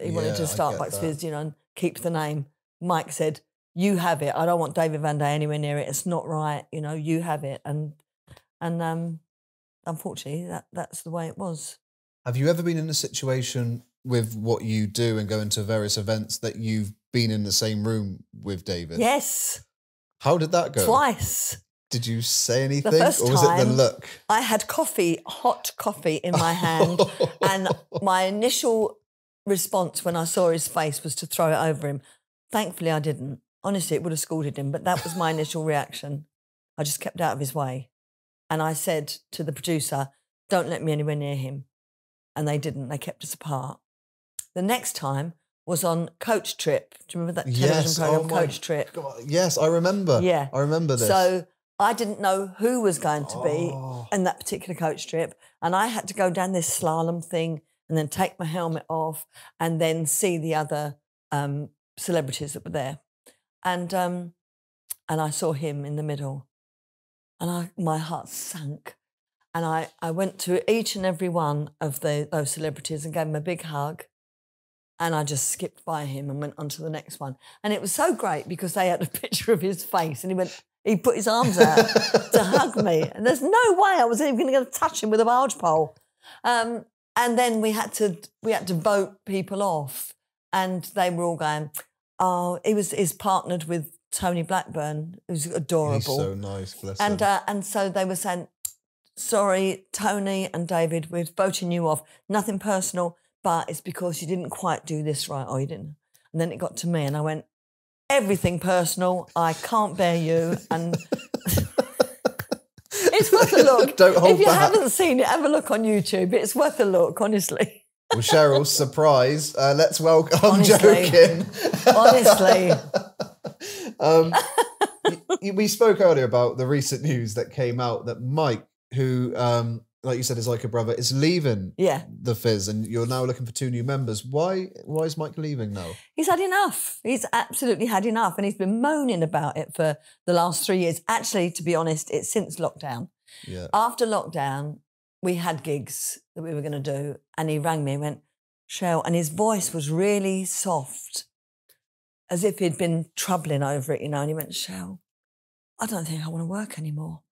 he wanted to start Bucks. Fizz, you know, and keep the name. Mike said, "You have it. I don't want David Van Day anywhere near it. It's not right. You know, you have it." And and um, unfortunately, that that's the way it was. Have you ever been in a situation with what you do and going to various events that you've been in the same room with David? Yes, How did that go? twice. Did you say anything, or was it the look? I had coffee, hot coffee in my hand, <laughs> and my initial response when I saw his face was to throw it over him. Thankfully, I didn't. Honestly, it would have scalded him, but that was my initial reaction. I just kept out of his way. And I said to the producer, don't let me anywhere near him. And they didn't, they kept us apart. The next time was on Coach Trip. Do you remember that television Yes, program, oh Coach Trip? God, yes, I remember. Yeah. I remember this. So I didn't know who was going to be Oh. in that particular coach trip. And I had to go down this slalom thing and then take my helmet off and then see the other um, celebrities that were there. And um, and I saw him in the middle. And I my heart sank. And I, I went to each and every one of the, those celebrities and gave them a big hug. And I just skipped by him and went on to the next one. And it was so great because they had a <laughs> picture of his face and he went, he put his arms out to hug me. And there's no way I was even going to touch him with a barge pole. Um, and then we had to we had to vote people off, and they were all going, "Oh, he was is partnered with Tony Blackburn, who's adorable." He's so nice, bless and him. uh, and so they were saying, "Sorry, Tony and David, we're voting you off. Nothing personal, but it's because you didn't quite do this right, or you didn't." And then it got to me, and I went, "Everything personal. I can't bear you." And <laughs> it's worth a look. <laughs> Don't hold if you back. haven't seen it, have a look on YouTube. It's worth a look, honestly. Well, Cheryl, surprise. Uh, let's welcome. I'm Honestly. joking. Honestly, <laughs> um, we spoke earlier about the recent news that came out that Mike, who, um, like you said, is like a brother, is leaving yeah. the Fizz, and you're now looking for two new members. Why? Why is Mike leaving now? He's had enough. He's absolutely had enough. And he's been moaning about it for the last three years. Actually, to be honest, it's since lockdown. Yeah. After lockdown, we had gigs that we were going to do. And he rang me and went, Shell. And his voice was really soft, as if he'd been troubling over it, you know. And he went, Shell, I don't think I want to work anymore.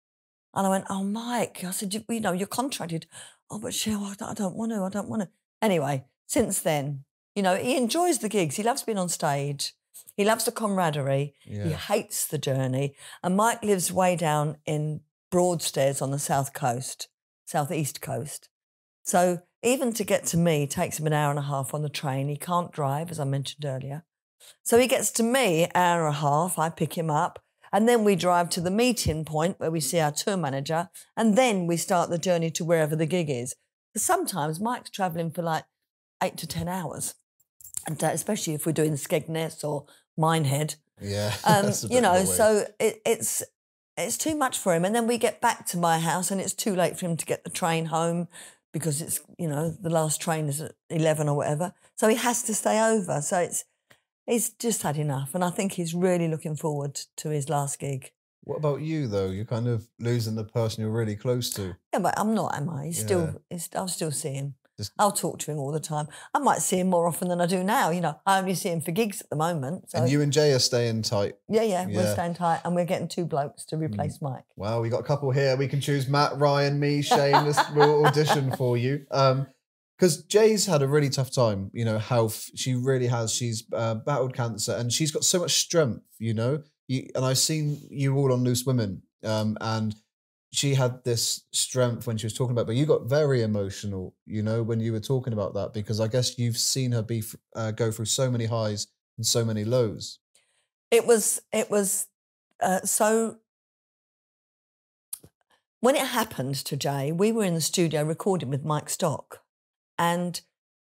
And I went, Oh, Mike. I said, You, you know, you're contracted. Oh, but Shell, I don't, I don't want to. I don't want to. Anyway, since then, you know, he enjoys the gigs. He loves being on stage. He loves the camaraderie. He hates the journey. And Mike lives way down in Broadstairs on the south coast, southeast coast. So even to get to me takes him an hour and a half on the train. He can't drive, as I mentioned earlier. So he gets to me, hour and a half. I pick him up. And then we drive to the meeting point where we see our tour manager. And then we start the journey to wherever the gig is. 'Cause sometimes Mike's traveling for like eight to 10 hours. And especially if we're doing Skegness or Minehead. Yeah. <laughs> Um, That's a you know, so it, it's it's too much for him. And then we get back to my house, and it's too late for him to get the train home because it's you know the last train is at eleven or whatever. So he has to stay over. So it's he's just had enough, and I think he's really looking forward to his last gig. What about you though? You're kind of losing the person you're really close to. Yeah, but I'm not, am I? He's Yeah. still, he's, I'll still see him. Just- I'll talk to him all the time. I might see him more often than I do now. You know, I only see him for gigs at the moment. So And you and Jay are staying tight. yeah, yeah, we're Mm. staying tight, and we're getting two blokes to replace Mike. Well, we got a couple here. We can choose Matt, Ryan, me, Shane. This will audition <laughs> for you. Um, because Jay's had a really tough time, you know, health. She really has. She's uh, battled cancer, and she's got so much strength, you know. You, and I've seen you all on Loose Women, um, and she had this strength when she was talking about. But you got very emotional, you know, when you were talking about that, because I guess you've seen her be uh, go through so many highs and so many lows. it was it was uh, so when it happened to Jay, we were in the studio recording with Mike Stock, and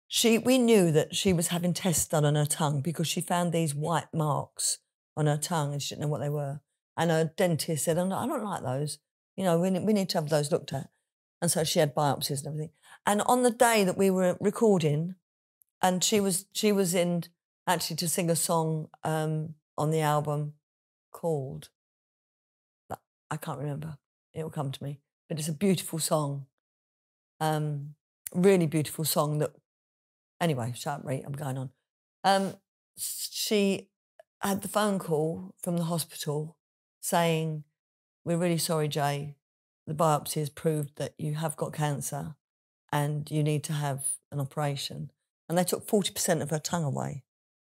she we knew that she was having tests done on her tongue because she found these white marks on her tongue and she didn't know what they were. And her dentist said, "I don't like those. You know, we we need to have those looked at." And so she had biopsies and everything. And on the day that we were recording, and she was she was in actually to sing a song um, on the album called I can't remember. It will come to me, but it's a beautiful song. Um, really beautiful song that. Anyway, up, Ree. I'm going on. Um, she had the phone call from the hospital saying, "We're really sorry, Jay. The biopsy has proved that you have got cancer, and you need to have an operation." And they took forty percent of her tongue away,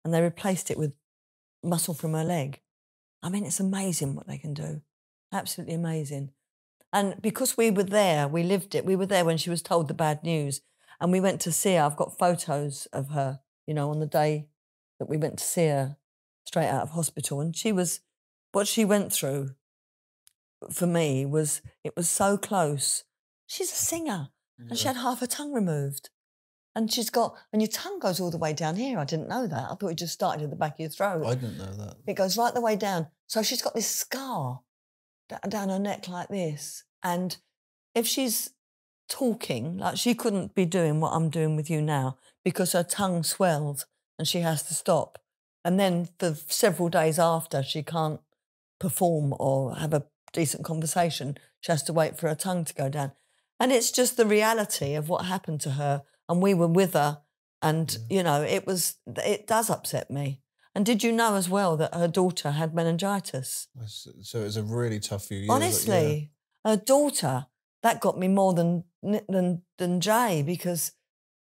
and they replaced it with muscle from her leg. I mean, it's amazing what they can do. Absolutely amazing. And because we were there, we lived it. We were there when she was told the bad news, and we went to see her. I've got photos of her, you know, on the day that we went to see her straight out of hospital. And she was, what she went through for me was, it was so close. She's a singer, and she had half her tongue removed. And she's got, and your tongue goes all the way down here. I didn't know that. I thought it just started at the back of your throat. I didn't know that. It goes right the way down. So she's got this scar down her neck like this. And if she's talking, like she couldn't be doing what I'm doing with you now because her tongue swelled and she has to stop. And then for several days after, she can't perform or have a decent conversation. She has to wait for her tongue to go down. And it's just the reality of what happened to her. And we were with her. And, you know, it was, it does upset me. And did you know as well that her daughter had meningitis? So it was a really tough few years. Honestly, yeah. her daughter that got me more than than than Jay because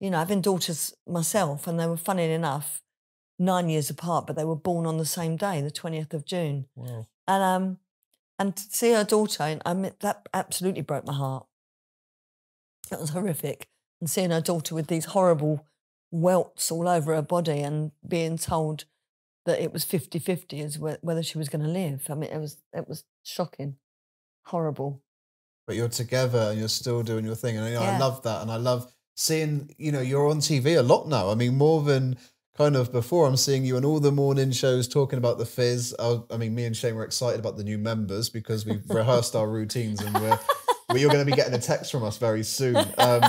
you know I've having daughters myself, and they were funny enough nine years apart, but they were born on the same day, the twentieth of June. Wow. And um, and to see her daughter, and I mean, that absolutely broke my heart. That was horrific. And seeing her daughter with these horrible welts all over her body and being told that it was 50-50 as whether she was going to live. I mean, it was it was shocking, horrible. But you're together and you're still doing your thing, and you know, yeah. I love that, and I love seeing you know you're on TV a lot now. I mean, more than kind of before. I'm seeing you on all the morning shows talking about the fizz. I, I mean, me and Shane were excited about the new members because we've <laughs> rehearsed our routines and we're, well, you're going to be getting a text from us very soon. Um,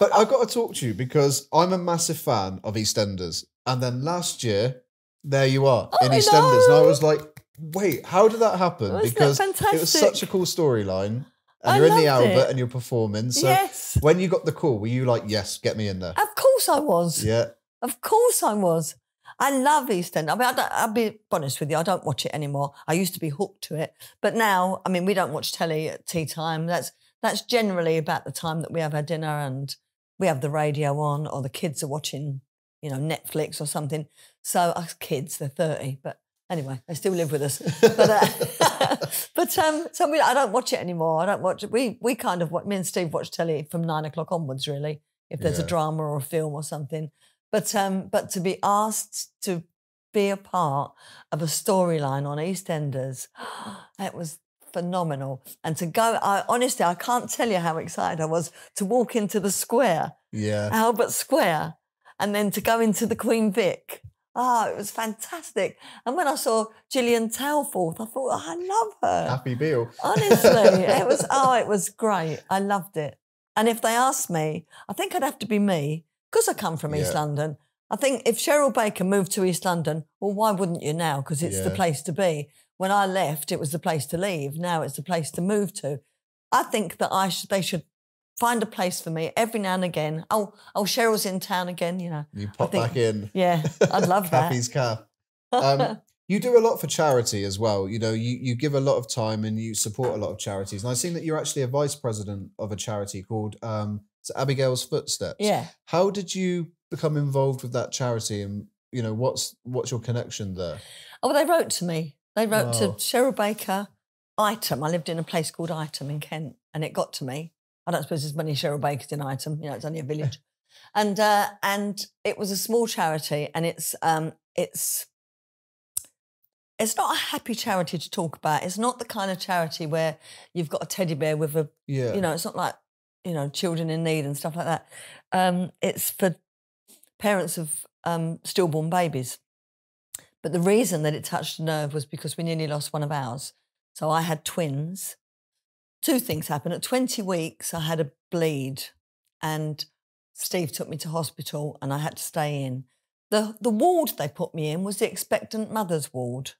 but I've got to talk to you because I'm a massive fan of EastEnders. And then last year, there you are oh, in EastEnders. And I was like, wait, how did that happen? Wasn't because it was such a cool storyline. And I you're in the Albert it. and you're performing. So yes, when you got the call, were you like, yes, get me in there? of course I was. Yeah. Of course I was. I love EastEnders. I mean, I don't, I'll be honest with you, I don't watch it anymore. I used to be hooked to it, but now, I mean, we don't watch telly at tea time. That's that's generally about the time that we have our dinner and we have the radio on, or the kids are watching, you know, Netflix or something. So us kids, they're thirty, but anyway, they still live with us. But uh, <laughs> but um, so we, I don't watch it anymore. I don't watch it. We we kind of me and Steve watch telly from nine o'clock onwards, really. If there's Yeah. a drama or a film or something. But um, but to be asked to be a part of a storyline on EastEnders, <gasps> it was phenomenal. And to go, I honestly, I can't tell you how excited I was to walk into the square, Yeah. Albert Square, and then to go into the Queen Vic. Oh, it was fantastic. And when I saw Gillian Tailforth, I thought, oh, I love her. Kathy Beale. Honestly, <laughs> it was oh, it was great. I loved it. And if they asked me, I think I'd have to be me because I come from East London. I think if Cheryl Baker moved to East London, well, why wouldn't you now? Because it's the place to be. When I left, it was the place to leave. Now it's the place to move to. I think that I should. They should find a place for me every now and again. Oh, oh, Cheryl's in town again. You know. You pop think- back in. Yeah, I'd love <laughs> that. Kathy's calf. <laughs> Um, you do a lot for charity as well. You know, you, you give a lot of time and you support a lot of charities. And I've seen that you're actually a vice president of a charity called um, it's Abigail's Footsteps. yeah. How did you become involved with that charity, and you know what's what's your connection there? Oh, well, they wrote to me. They wrote to Oh. Cheryl Baker, Ightham. I lived in a place called Ightham in Kent, and it got to me. I don't suppose there's many Cheryl Bakers in Ightham. You know, it's only a village, <laughs> and uh, and it was a small charity, and it's um, it's it's not a happy charity to talk about. It's not the kind of charity where you've got a teddy bear with a Yeah, you know, it's not like, you know, children in need and stuff like that. Um, it's for parents of um, stillborn babies. But the reason that it touched a nerve was because we nearly lost one of ours. So I had twins. Two things happened. At 20 weeks, I had a bleed, and Steve took me to hospital, and I had to stay in. The, the ward they put me in was the expectant mother's ward.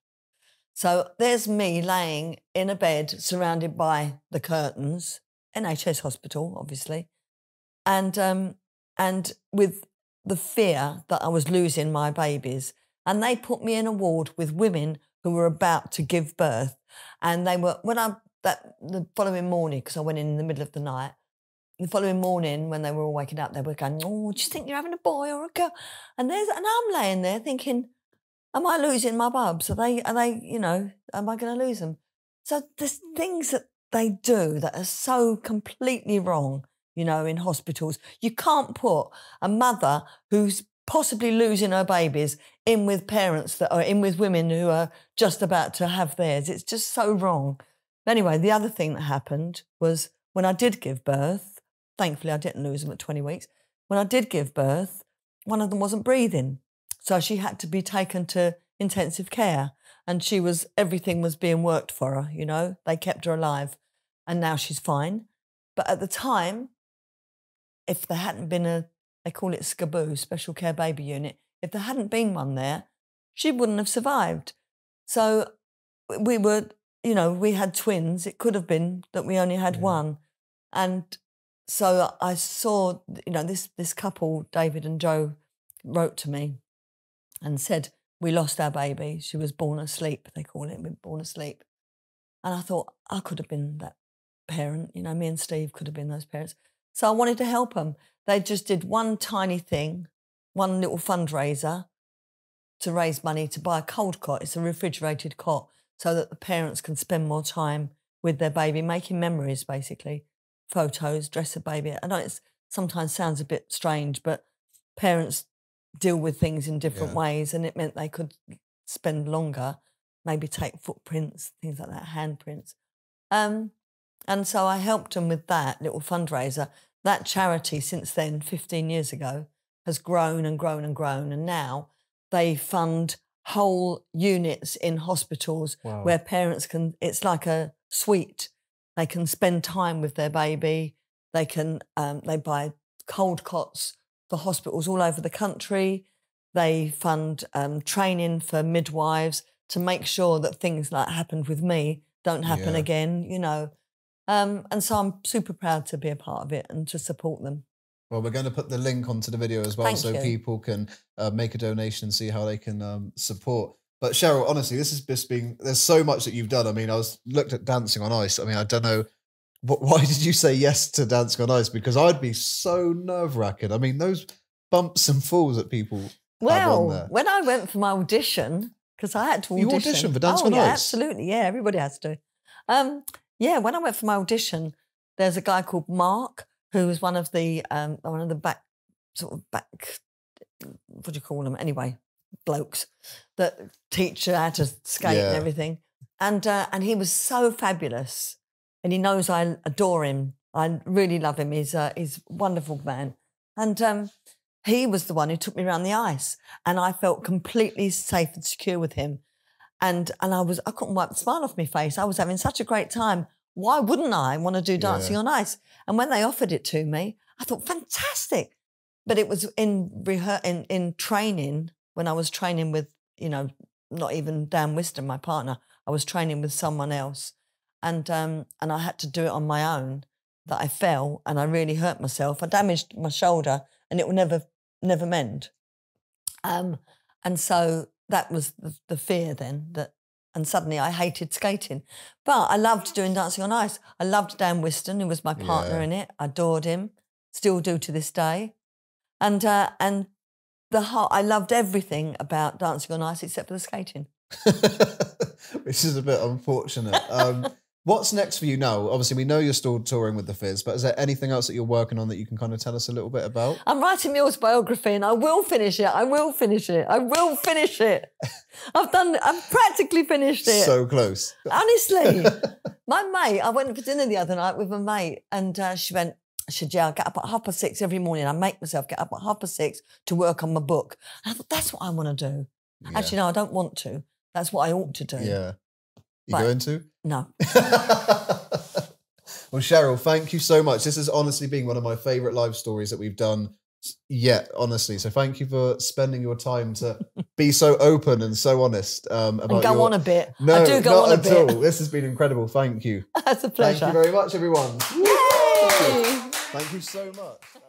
So there's me laying in a bed surrounded by the curtains, NHS hospital, obviously, and um, and with the fear that I was losing my babies. And they put me in a ward with women who were about to give birth, and they were when I that the following morning because I went in, in the middle of the night. The following morning, when they were all waking up, they were going, "Oh, do you think you're having a boy or a girl?" And there's and I'm laying there thinking, am I losing my bubs? Are they, are they, you know, am I going to lose them? So there's things that they do that are so completely wrong, you know, in hospitals. You can't put a mother who's possibly losing her babies in with parents that are in with women who are just about to have theirs. It's just so wrong. Anyway, the other thing that happened was when I did give birth, thankfully I didn't lose them at 20 weeks. When I did give birth, one of them wasn't breathing. So she had to be taken to intensive care. And she was, everything was being worked for her, you know, they kept her alive. And now she's fine. But at the time, if there hadn't been a, they call it SCBU, Special Care Baby Unit, if there hadn't been one there, she wouldn't have survived. So we were, you know, we had twins. It could have been that we only had Yeah. one. And so uh, I saw, you know, this this couple, David and Joe, wrote to me and said, we lost our baby. She was born asleep, they call it, born asleep. And I thought I could have been that parent. You know, me and Steve could have been those parents. So I wanted to help them. They just did one tiny thing, one little fundraiser to raise money to buy a cold cot. It's a refrigerated cot so that the parents can spend more time with their baby, making memories basically, photos, dress a baby. I know it sometimes sounds a bit strange, but parents deal with things in different yeah. ways, and it meant they could spend longer, maybe take footprints, things like that, handprints. Um, and so I helped them with that little fundraiser. That charity, since then, 15 years ago, has grown and grown and grown. And now they fund whole units in hospitals wow. where parents can, it's like a suite. They can spend time with their baby. They can, um, they buy cold cots for hospitals all over the country. They fund um, training for midwives to make sure that things like happened with me don't happen yeah. again, you know. Um, and so I'm super proud to be a part of it and to support them. Well, we're going to put the link onto the video as well Thank so you. people can uh, make a donation and see how they can um, support. But Cheryl, honestly, this has just been, there's so much that you've done. I mean, I was looked at Dancing on Ice. I mean, I don't know, <laughs> why did you say yes to Dancing on Ice? Because I'd be so nerve wracking. I mean, those bumps and falls that people well, when I went for my audition, because I had to audition. You audition for Dancing oh, on yeah, Ice? Absolutely, yeah, everybody has to. Um, yeah, when I went for my audition, there's a guy called Mark who was one of the um, one of the back sort of back what do you call them? Anyway blokes that teach you how to skate yeah. and everything. And uh, and he was so fabulous and he knows I adore him. I really love him. He's a he's a wonderful man. And um, he was the one who took me around the ice and I felt completely safe and secure with him and and I was I couldn't wipe the smile off my face I was having such a great time why wouldn't I want to do dancing yeah. on ice? And when they offered it to me, I thought, fantastic. But it was in rehe- in in training when I was training with, you know, not even Dan Whiston, my partner. I was training with someone else, and um, and I had to do it on my own. That I fell and I really hurt myself. I damaged my shoulder, and it will never never mend. Um, and so that was the, the fear then that and suddenly I hated skating. But I loved doing Dancing on Ice. I loved Dan Whiston, who was my partner yeah. in it. I adored him, still do to this day. And uh, and the whole, I loved everything about Dancing on Ice except for the skating. <laughs> Which is a bit unfortunate. Um, <laughs> What's next for you now? Obviously, we know you're still touring with the Fizz, but is there anything else that you're working on that you can kind of tell us a little bit about? I'm writing Mills' biography, and I will finish it. I will finish it. I will finish it. <laughs> I've done. I've practically finished it. So close. Honestly, <laughs> my mate. I went for dinner the other night with a mate, and uh, she went. "Yeah, I get up at half past six every morning. I make myself get up at half past six to work on my book." And I thought that's what I want to do. Yeah. Actually, no, I don't want to. That's what I ought to do. Yeah. You but going to? No. <laughs> well, Cheryl, thank you so much. This has honestly been one of my favorite live stories that we've done yet, honestly. So thank you for spending your time to <laughs> be so open and so honest um, about and go your... on a bit. No, I do go not on a at bit. all. This has been incredible. Thank you. <laughs> That's a pleasure. Thank you very much, everyone. Yay! Thank you so much.